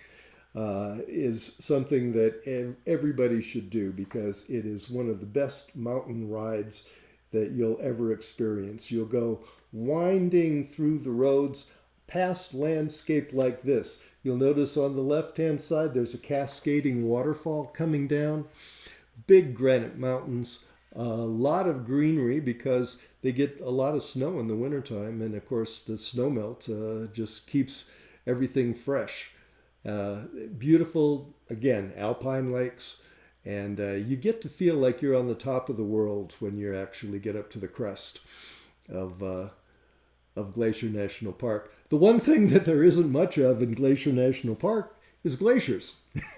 uh, is something that everybody should do because it is one of the best mountain rides that you'll ever experience. You'll go winding through the roads past landscape like this. You'll notice on the left hand side there's a cascading waterfall coming down, big granite mountains, a lot of greenery because they get a lot of snow in the wintertime, and of course, the snow melt uh, just keeps everything fresh. Uh, beautiful, again, alpine lakes, and uh, you get to feel like you're on the top of the world when you actually get up to the crest of uh, of Glacier National Park. The one thing that there isn't much of in Glacier National Park is glaciers.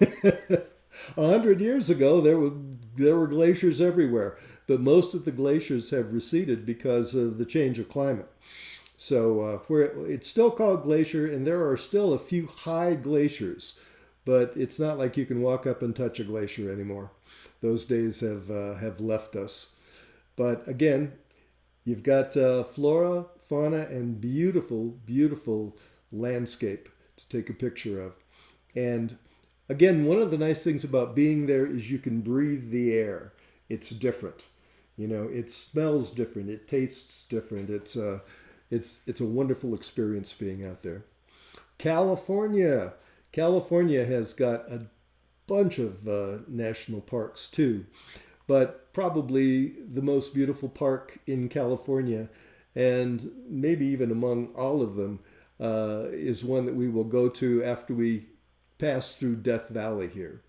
A hundred years ago, there were there were glaciers everywhere, but most of the glaciers have receded because of the change of climate. So uh, where it's still called glacier, and there are still a few high glaciers, but it's not like you can walk up and touch a glacier anymore. Those days have uh, have left us. But again, you've got uh, flora, fauna, and beautiful, beautiful landscape to take a picture of. And again, one of the nice things about being there is you can breathe the air. It's different. You know, it smells different. It tastes different. It's a, it's, it's a wonderful experience being out there. California. California has got a bunch of uh, national parks too, but probably the most beautiful park in California, and maybe even among all of them, uh, is one that we will go to after we pass through Death Valley here.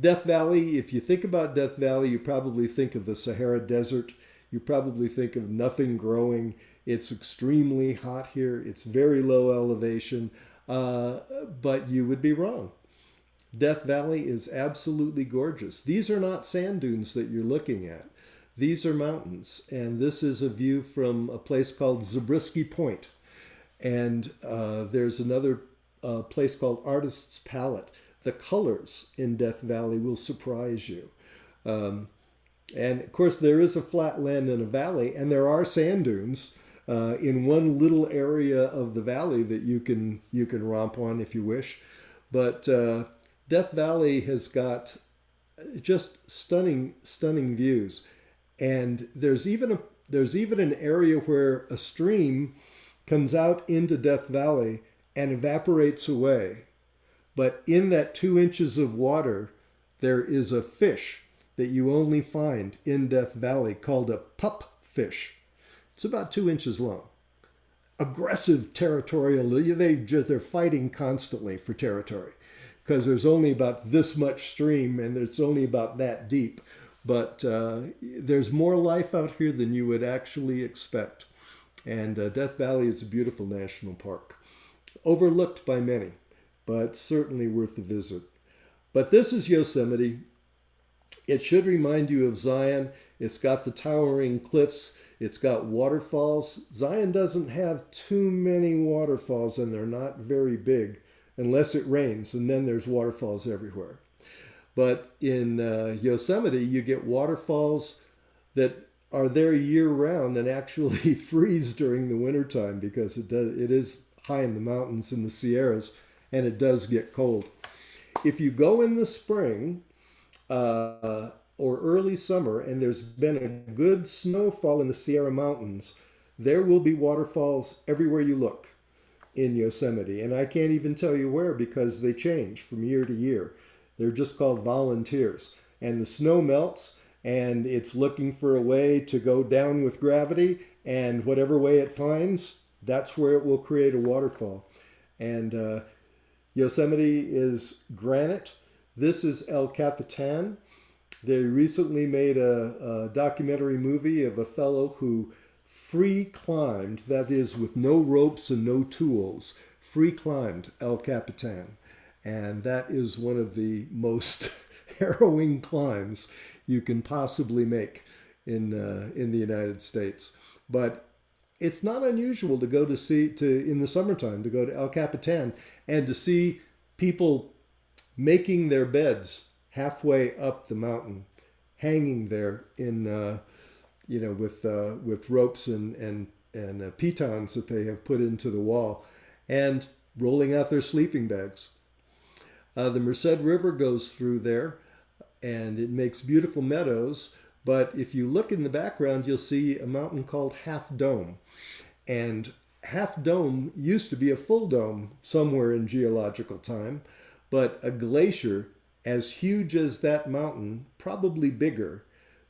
Death Valley, if you think about Death Valley, you probably think of the Sahara Desert. You probably think of nothing growing. It's extremely hot here. It's very low elevation, uh, but you would be wrong. Death Valley is absolutely gorgeous. These are not sand dunes that you're looking at. These are mountains, and this is a view from a place called Zabriskie Point. And uh, there's another a place called Artist's Palette. The colors in Death Valley will surprise you. Um, and of course, there is a flat land and a valley, and there are sand dunes uh, in one little area of the valley that you can you can romp on if you wish. But uh, Death Valley has got just stunning, stunning views, and there's even a there's even an area where a stream comes out into Death Valley and evaporates away. But in that two inches of water, there is a fish that you only find in Death Valley called a pup fish. It's about two inches long. Aggressive territorial, they just, they're fighting constantly for territory because there's only about this much stream and it's only about that deep. But uh, there's more life out here than you would actually expect. And uh, Death Valley is a beautiful national park overlooked by many, but certainly worth a visit. But this is Yosemite. It should remind you of Zion. It's got the towering cliffs. It's got waterfalls. Zion doesn't have too many waterfalls, and they're not very big unless it rains, and then there's waterfalls everywhere. But in uh, Yosemite, you get waterfalls that are there year round and actually freeze during the wintertime because it does it is high in the mountains in the Sierras, and it does get cold. If you go in the spring uh, or early summer and there's been a good snowfall in the Sierra Mountains, there will be waterfalls everywhere you look. in Yosemite, and I can't even tell you where because they change from year to year. They're just called volunteers. And the snow melts, and it's looking for a way to go down with gravity, and whatever way it finds, that's where it will create a waterfall. And uh, Yosemite is granite. This is El Capitan. They recently made a, a documentary movie of a fellow who free climbed, that is, with no ropes and no tools, free climbed El Capitan. And that is one of the most harrowing climbs you can possibly make in, uh, in the United States. But it's not unusual to go to see to in the summertime to go to El Capitan and to see people making their beds halfway up the mountain, hanging there in uh, you know, with uh, with ropes and and and uh, pitons that they have put into the wall, and rolling out their sleeping bags. Uh, the Merced River goes through there, and it makes beautiful meadows. But if you look in the background, you'll see a mountain called Half Dome, and Half Dome used to be a full dome somewhere in geological time, but a glacier as huge as that mountain, probably bigger,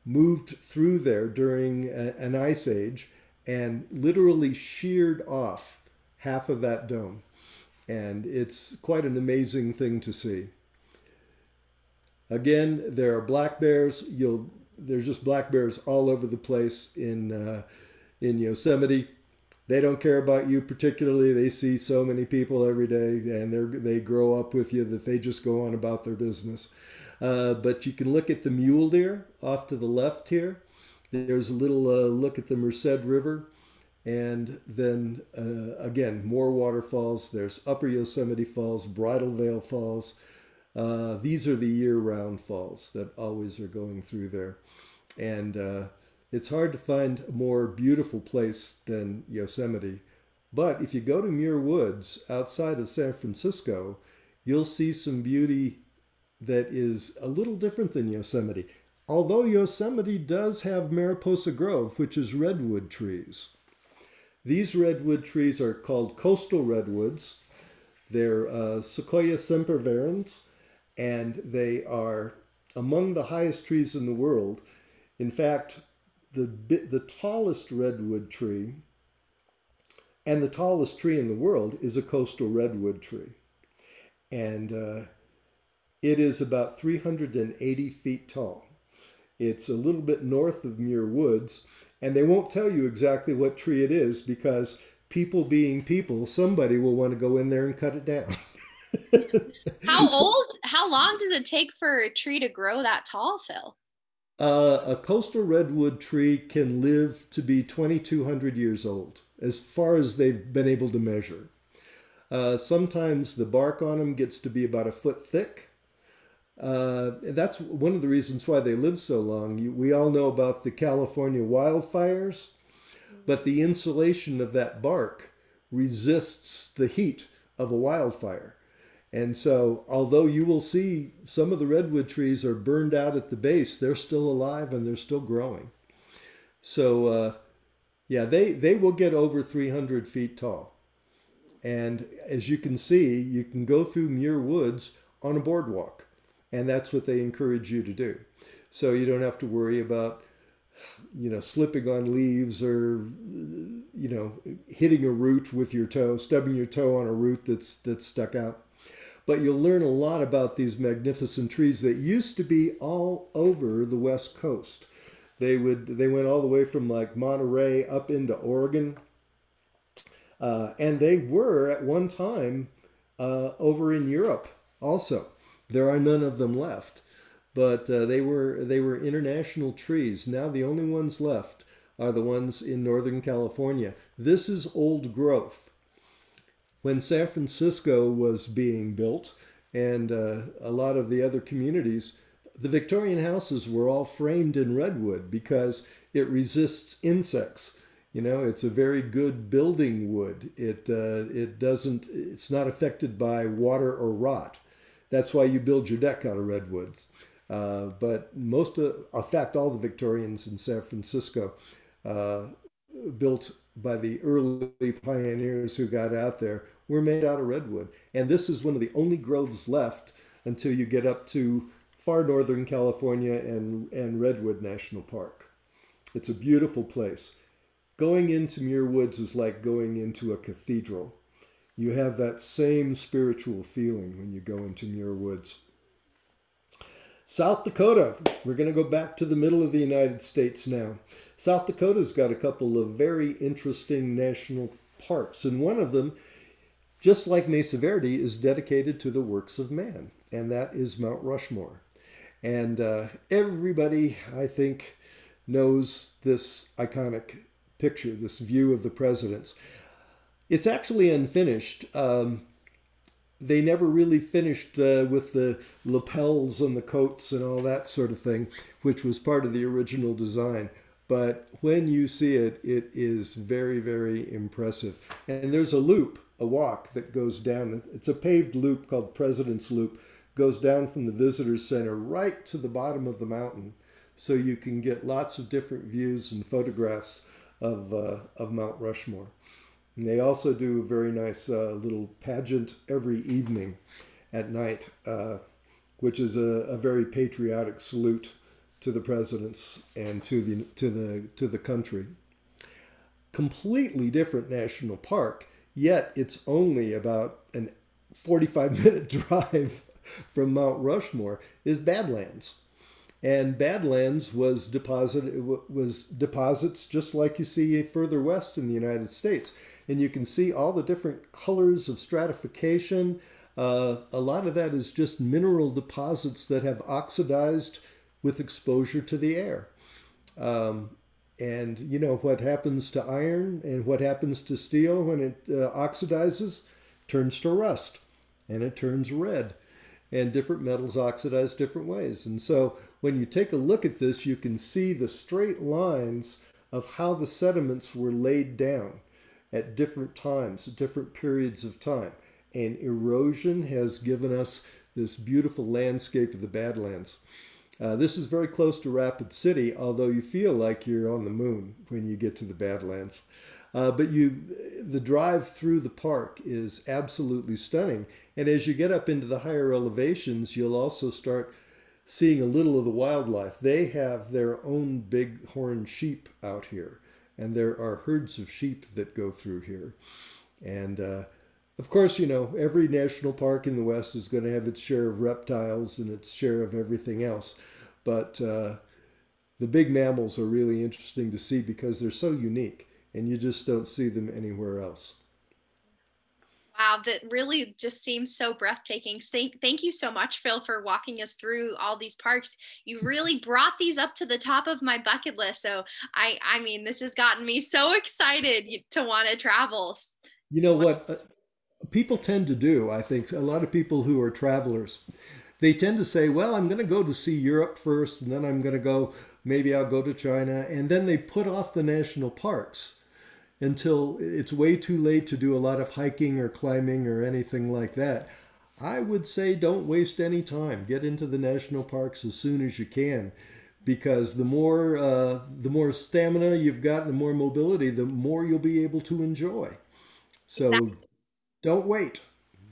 moved through there during a, an ice age and literally sheared off half of that dome. And it's quite an amazing thing to see. Again, there are black bears. You'll there's just black bears all over the place in uh, in Yosemite. They don't care about you particularly. They see so many people every day, and they they grow up with you that they just go on about their business. Uh, but you can look at the mule deer off to the left here. There's a little uh, look at the Merced River. And then uh, again, more waterfalls. There's Upper Yosemite Falls, Bridal Veil Falls. Uh, these are the year-round falls that always are going through there. And uh, it's hard to find a more beautiful place than Yosemite. But if you go to Muir Woods outside of San Francisco, you'll see some beauty that is a little different than Yosemite. Although Yosemite does have Mariposa Grove, which is redwood trees. These redwood trees are called coastal redwoods. They're uh, Sequoia sempervirens, and they are among the highest trees in the world. In fact, the, the tallest redwood tree and the tallest tree in the world is a coastal redwood tree. And uh, it is about 380 feet tall. It's a little bit north of Muir Woods, and they won't tell you exactly what tree it is because people being people, somebody will want to go in there and cut it down. how old, how long does it take for a tree to grow that tall, Phil? Uh, a coastal redwood tree can live to be 2,200 years old, as far as they've been able to measure. Uh, sometimes the bark on them gets to be about a foot thick, uh, that's one of the reasons why they live so long. we all know about the California wildfires, but the insulation of that bark resists the heat of a wildfire. And so, although you will see some of the redwood trees are burned out at the base, they're still alive and they're still growing. So, uh, yeah, they, they will get over 300 feet tall. And as you can see, you can go through Muir Woods on a boardwalk. And that's what they encourage you to do. So you don't have to worry about, you know, slipping on leaves or, you know, hitting a root with your toe, stubbing your toe on a root that's, that's stuck out. But you'll learn a lot about these magnificent trees that used to be all over the West Coast. They would they went all the way from like Monterey up into Oregon, uh, and they were at one time uh, over in Europe also. There are none of them left, but uh, they were they were international trees. Now the only ones left are the ones in Northern California. This is old growth. When San Francisco was being built, and uh, a lot of the other communities, the Victorian houses were all framed in redwood because it resists insects. You know, it's a very good building wood. It uh, it doesn't. It's not affected by water or rot. That's why you build your deck out of redwoods. Uh, but most of, in fact, all the Victorians in San Francisco uh, built by the early pioneers who got out there were made out of redwood. And this is one of the only groves left until you get up to far northern California and, and Redwood National Park. It's a beautiful place. Going into Muir Woods is like going into a cathedral. You have that same spiritual feeling when you go into Muir Woods. South Dakota, we're going to go back to the middle of the United States now. South Dakota's got a couple of very interesting national parks, and one of them, just like Mesa Verde, is dedicated to the works of man, and that is Mount Rushmore. And uh, everybody, I think, knows this iconic picture, this view of the presidents. It's actually unfinished. Um, they never really finished uh, with the lapels and the coats and all that sort of thing, which was part of the original design. But when you see it, it is very, very impressive. And there's a loop, a walk that goes down. It's a paved loop called President's Loop, goes down from the visitor center right to the bottom of the mountain. So you can get lots of different views and photographs of, uh, of Mount Rushmore. And they also do a very nice uh, little pageant every evening at night, uh, which is a, a, very patriotic salute to the presidents and to the to the to the country. Completely different national park, yet it's only about an 45 minute drive from Mount Rushmore is Badlands. And Badlands was deposit was deposits just like you see further west in the United States and you can see all the different colors of stratification. Uh, a lot of that is just mineral deposits that have oxidized with exposure to the air. Um, and you know what happens to iron and what happens to steel when it uh, oxidizes? Turns to rust and it turns red. And different metals oxidize different ways. And so when you take a look at this, you can see the straight lines of how the sediments were laid down at different times, different periods of time. And erosion has given us this beautiful landscape of the Badlands. Uh, this is very close to Rapid City, although you feel like you're on the moon when you get to the Badlands. Uh, but you, the drive through the park is absolutely stunning. And as you get up into the higher elevations, you'll also start seeing a little of the wildlife. They have their own big horn sheep out here and there are herds of sheep that go through here. And uh, of course, you know, every national park in the West is going to have its share of reptiles and its share of everything else. But uh, the big mammals are really interesting to see because they're so unique and you just don't see them anywhere else. Wow, that really just seems so breathtaking. Thank you so much, Phil, for walking us through all these parks. You really brought these up to the top of my bucket list. So I, I mean, this has gotten me so excited to want to travel. You know what? Uh, people tend to do. I think a lot of people who are travelers, they tend to say, "Well, I'm going to go to see Europe first, and then I'm going to go. Maybe I'll go to China," and then they put off the national parks until it's way too late to do a lot of hiking or climbing or anything like that. I would say don't waste any time. Get into the national parks as soon as you can, because the more uh, the more stamina you've got, the more mobility, the more you'll be able to enjoy. So, exactly. don't wait.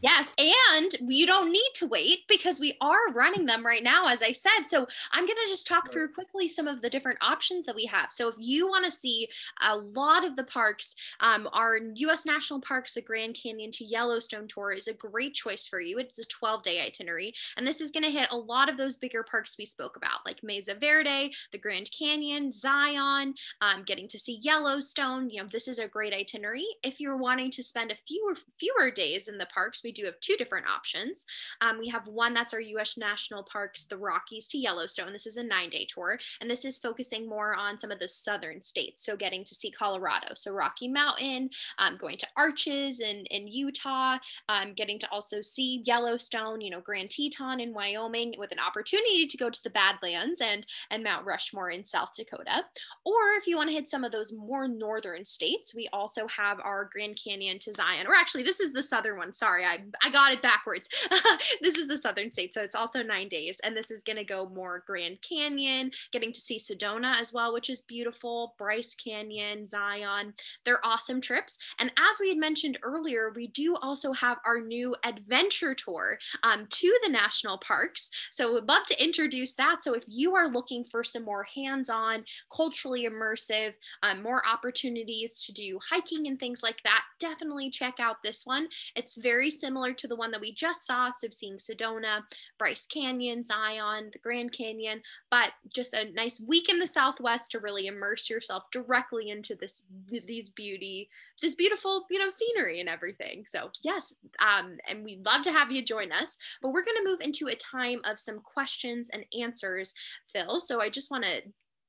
Yes, and you don't need to wait because we are running them right now, as I said. So I'm going to just talk through quickly some of the different options that we have. So if you want to see a lot of the parks, um, our U.S. national parks, the Grand Canyon to Yellowstone tour is a great choice for you. It's a 12 day itinerary, and this is going to hit a lot of those bigger parks we spoke about, like Mesa Verde, the Grand Canyon, Zion, um, getting to see Yellowstone. You know, this is a great itinerary. If you're wanting to spend a fewer fewer days in the parks, we do have two different options. Um, we have one that's our US National Parks, the Rockies to Yellowstone. This is a nine day tour, and this is focusing more on some of the southern states. So getting to see Colorado, so Rocky Mountain, um, going to Arches in, in Utah, um, getting to also see Yellowstone, you know, Grand Teton in Wyoming with an opportunity to go to the Badlands and, and Mount Rushmore in South Dakota. Or if you want to hit some of those more northern states, we also have our Grand Canyon to Zion, or actually, this is the southern one. Sorry, I I, I got it backwards. this is the southern state, so it's also nine days. And this is going to go more Grand Canyon, getting to see Sedona as well, which is beautiful, Bryce Canyon, Zion. They're awesome trips. And as we had mentioned earlier, we do also have our new adventure tour um, to the national parks. So we'd love to introduce that. So if you are looking for some more hands on, culturally immersive, um, more opportunities to do hiking and things like that, definitely check out this one. It's very similar to the one that we just saw. So seeing Sedona, Bryce Canyon, Zion, the Grand Canyon, but just a nice week in the Southwest to really immerse yourself directly into this these beauty, this beautiful, you know, scenery and everything. So yes, um, and we'd love to have you join us. But we're going to move into a time of some questions and answers, Phil. So I just want to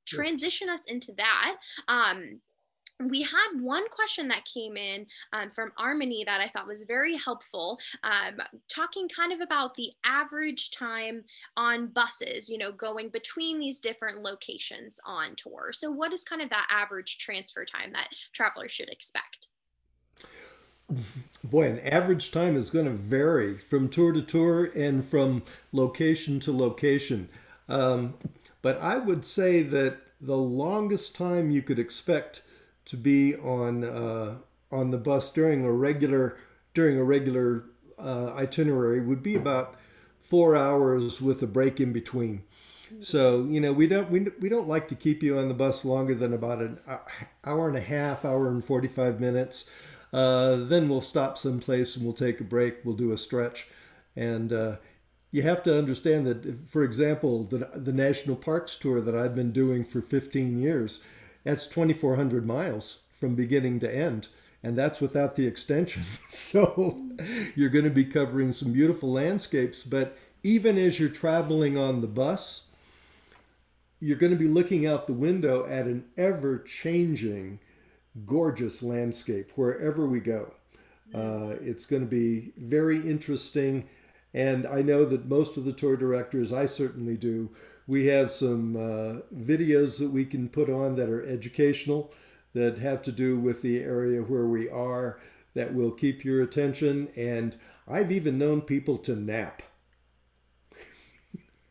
transition us into that. Um, we had one question that came in um, from Armony that I thought was very helpful, um, talking kind of about the average time on buses, you know, going between these different locations on tour. So, what is kind of that average transfer time that travelers should expect? Boy, an average time is going to vary from tour to tour and from location to location. Um, but I would say that the longest time you could expect to be on uh, on the bus during a regular during a regular uh, itinerary would be about four hours with a break in between. So you know we don't we, we don't like to keep you on the bus longer than about an hour and a half, hour and forty five minutes. Uh, then we'll stop someplace and we'll take a break. We'll do a stretch, and uh, you have to understand that, for example, the the national parks tour that I've been doing for fifteen years that's 2,400 miles from beginning to end. And that's without the extension. so you're going to be covering some beautiful landscapes. But even as you're traveling on the bus, you're going to be looking out the window at an ever changing, gorgeous landscape wherever we go. Uh, it's going to be very interesting. And I know that most of the tour directors, I certainly do, we have some uh, videos that we can put on that are educational, that have to do with the area where we are, that will keep your attention. And I've even known people to nap.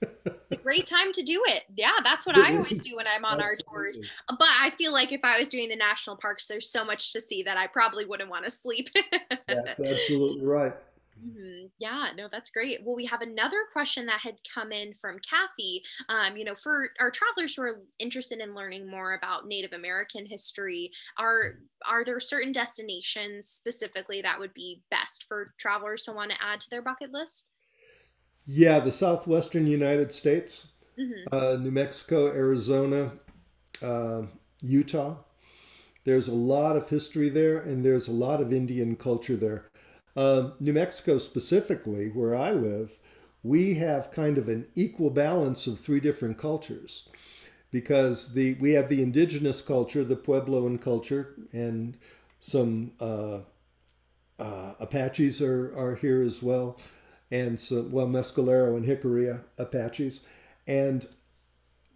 a great time to do it. Yeah, that's what I always do when I'm on our tours. But I feel like if I was doing the national parks, there's so much to see that I probably wouldn't want to sleep. that's absolutely right. Mm-hmm. Yeah, no, that's great. Well, we have another question that had come in from Kathy. Um, you know, for our travelers who are interested in learning more about Native American history, are are there certain destinations specifically that would be best for travelers to want to add to their bucket list? Yeah, the southwestern United States, mm-hmm. uh, New Mexico, Arizona, uh, Utah. There's a lot of history there, and there's a lot of Indian culture there. Uh, New Mexico, specifically, where I live, we have kind of an equal balance of three different cultures because the we have the indigenous culture, the Puebloan culture, and some uh, uh, Apaches are, are here as well, and some, well, Mescalero and Jicarilla Apaches, and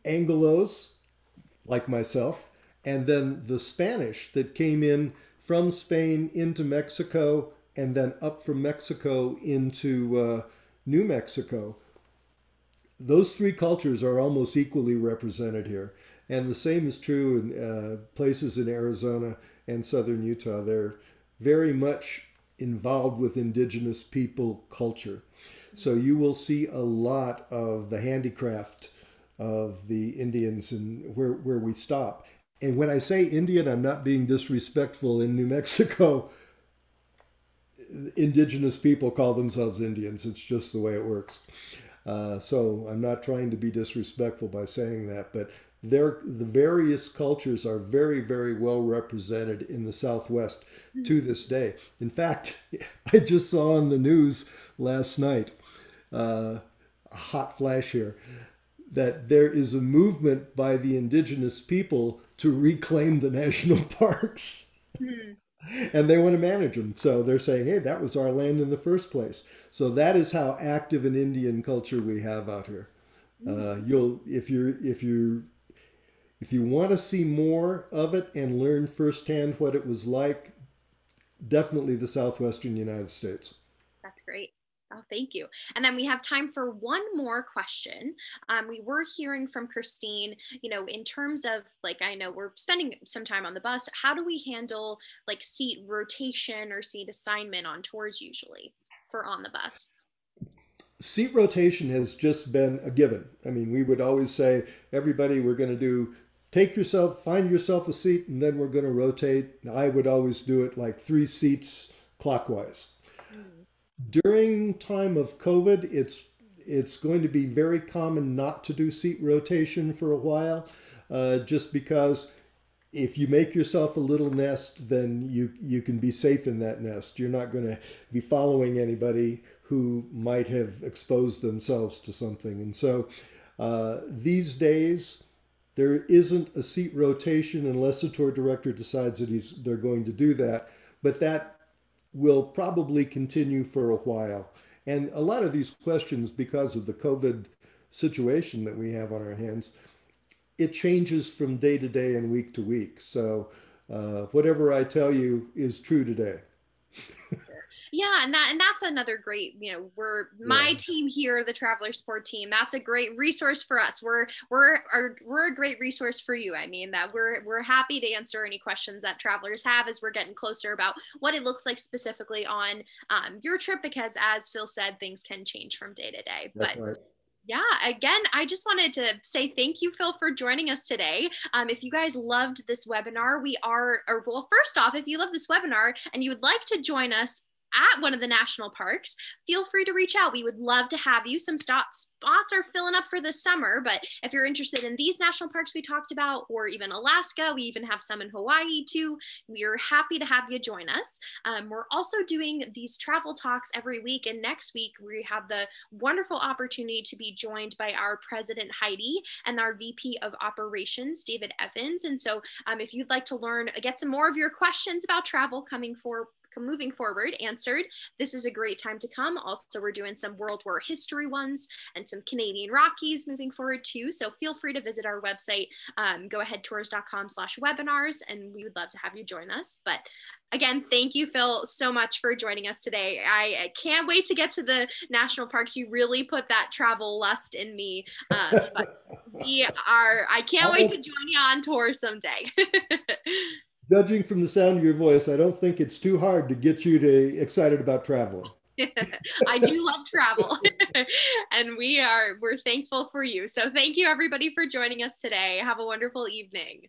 Anglos, like myself, and then the Spanish that came in from Spain into Mexico and then up from Mexico into uh, New Mexico. Those three cultures are almost equally represented here. And the same is true in uh, places in Arizona and southern Utah. They're very much involved with indigenous people culture. So you will see a lot of the handicraft of the Indians and where, where we stop. And when I say Indian, I'm not being disrespectful. In New Mexico, indigenous people call themselves Indians. It's just the way it works. Uh, so I'm not trying to be disrespectful by saying that, but there the various cultures are very very well represented in the Southwest to this day. In fact, I just saw on the news last night, uh, a hot flash here, that there is a movement by the indigenous people to reclaim the national parks. Mm and they want to manage them. So they're saying, hey, that was our land in the first place. So that is how active an Indian culture we have out here. Uh, you'll if you're if you if you want to see more of it and learn firsthand what it was like, definitely the southwestern United States. That's great. Oh, thank you. And then we have time for one more question. Um, we were hearing from Christine, you know, in terms of like, I know we're spending some time on the bus. How do we handle like seat rotation or seat assignment on tours usually for on the bus? Seat rotation has just been a given. I mean, we would always say, everybody, we're going to do take yourself, find yourself a seat, and then we're going to rotate. I would always do it like three seats clockwise during time of COVID, it's it's going to be very common not to do seat rotation for a while, uh, just because if you make yourself a little nest, then you you can be safe in that nest. You're not going to be following anybody who might have exposed themselves to something. And so uh, these days, there isn't a seat rotation unless the tour director decides that he's they're going to do that. But that will probably continue for a while. And a lot of these questions, because of the COVID situation that we have on our hands, it changes from day to day and week to week. So uh, whatever I tell you is true today. yeah and that and that's another great you know we're my yeah. team here the traveler support team that's a great resource for us we're we're are, we're a great resource for you i mean that we're we're happy to answer any questions that travelers have as we're getting closer about what it looks like specifically on um, your trip because as phil said things can change from day to day that's but right. Yeah, again, I just wanted to say thank you, Phil, for joining us today. Um, if you guys loved this webinar, we are, or well, first off, if you love this webinar and you would like to join us at one of the national parks, feel free to reach out. We would love to have you. Some spots are filling up for the summer, but if you're interested in these national parks we talked about, or even Alaska, we even have some in Hawaii too. We are happy to have you join us. Um, we're also doing these travel talks every week, and next week we have the wonderful opportunity to be joined by our president Heidi and our VP of Operations David Evans. And so, um, if you'd like to learn, get some more of your questions about travel coming for moving forward answered, this is a great time to come. Also, we're doing some World War history ones and some Canadian Rockies moving forward too. So feel free to visit our website, um, goaheadtours.com slash webinars, and we would love to have you join us. But again, thank you, Phil, so much for joining us today. I, can't wait to get to the national parks. You really put that travel lust in me. Uh, we are, I can't wait to join you on tour someday. judging from the sound of your voice, I don't think it's too hard to get you to excited about traveling. I do love travel and we are we're thankful for you. So thank you everybody for joining us today. Have a wonderful evening.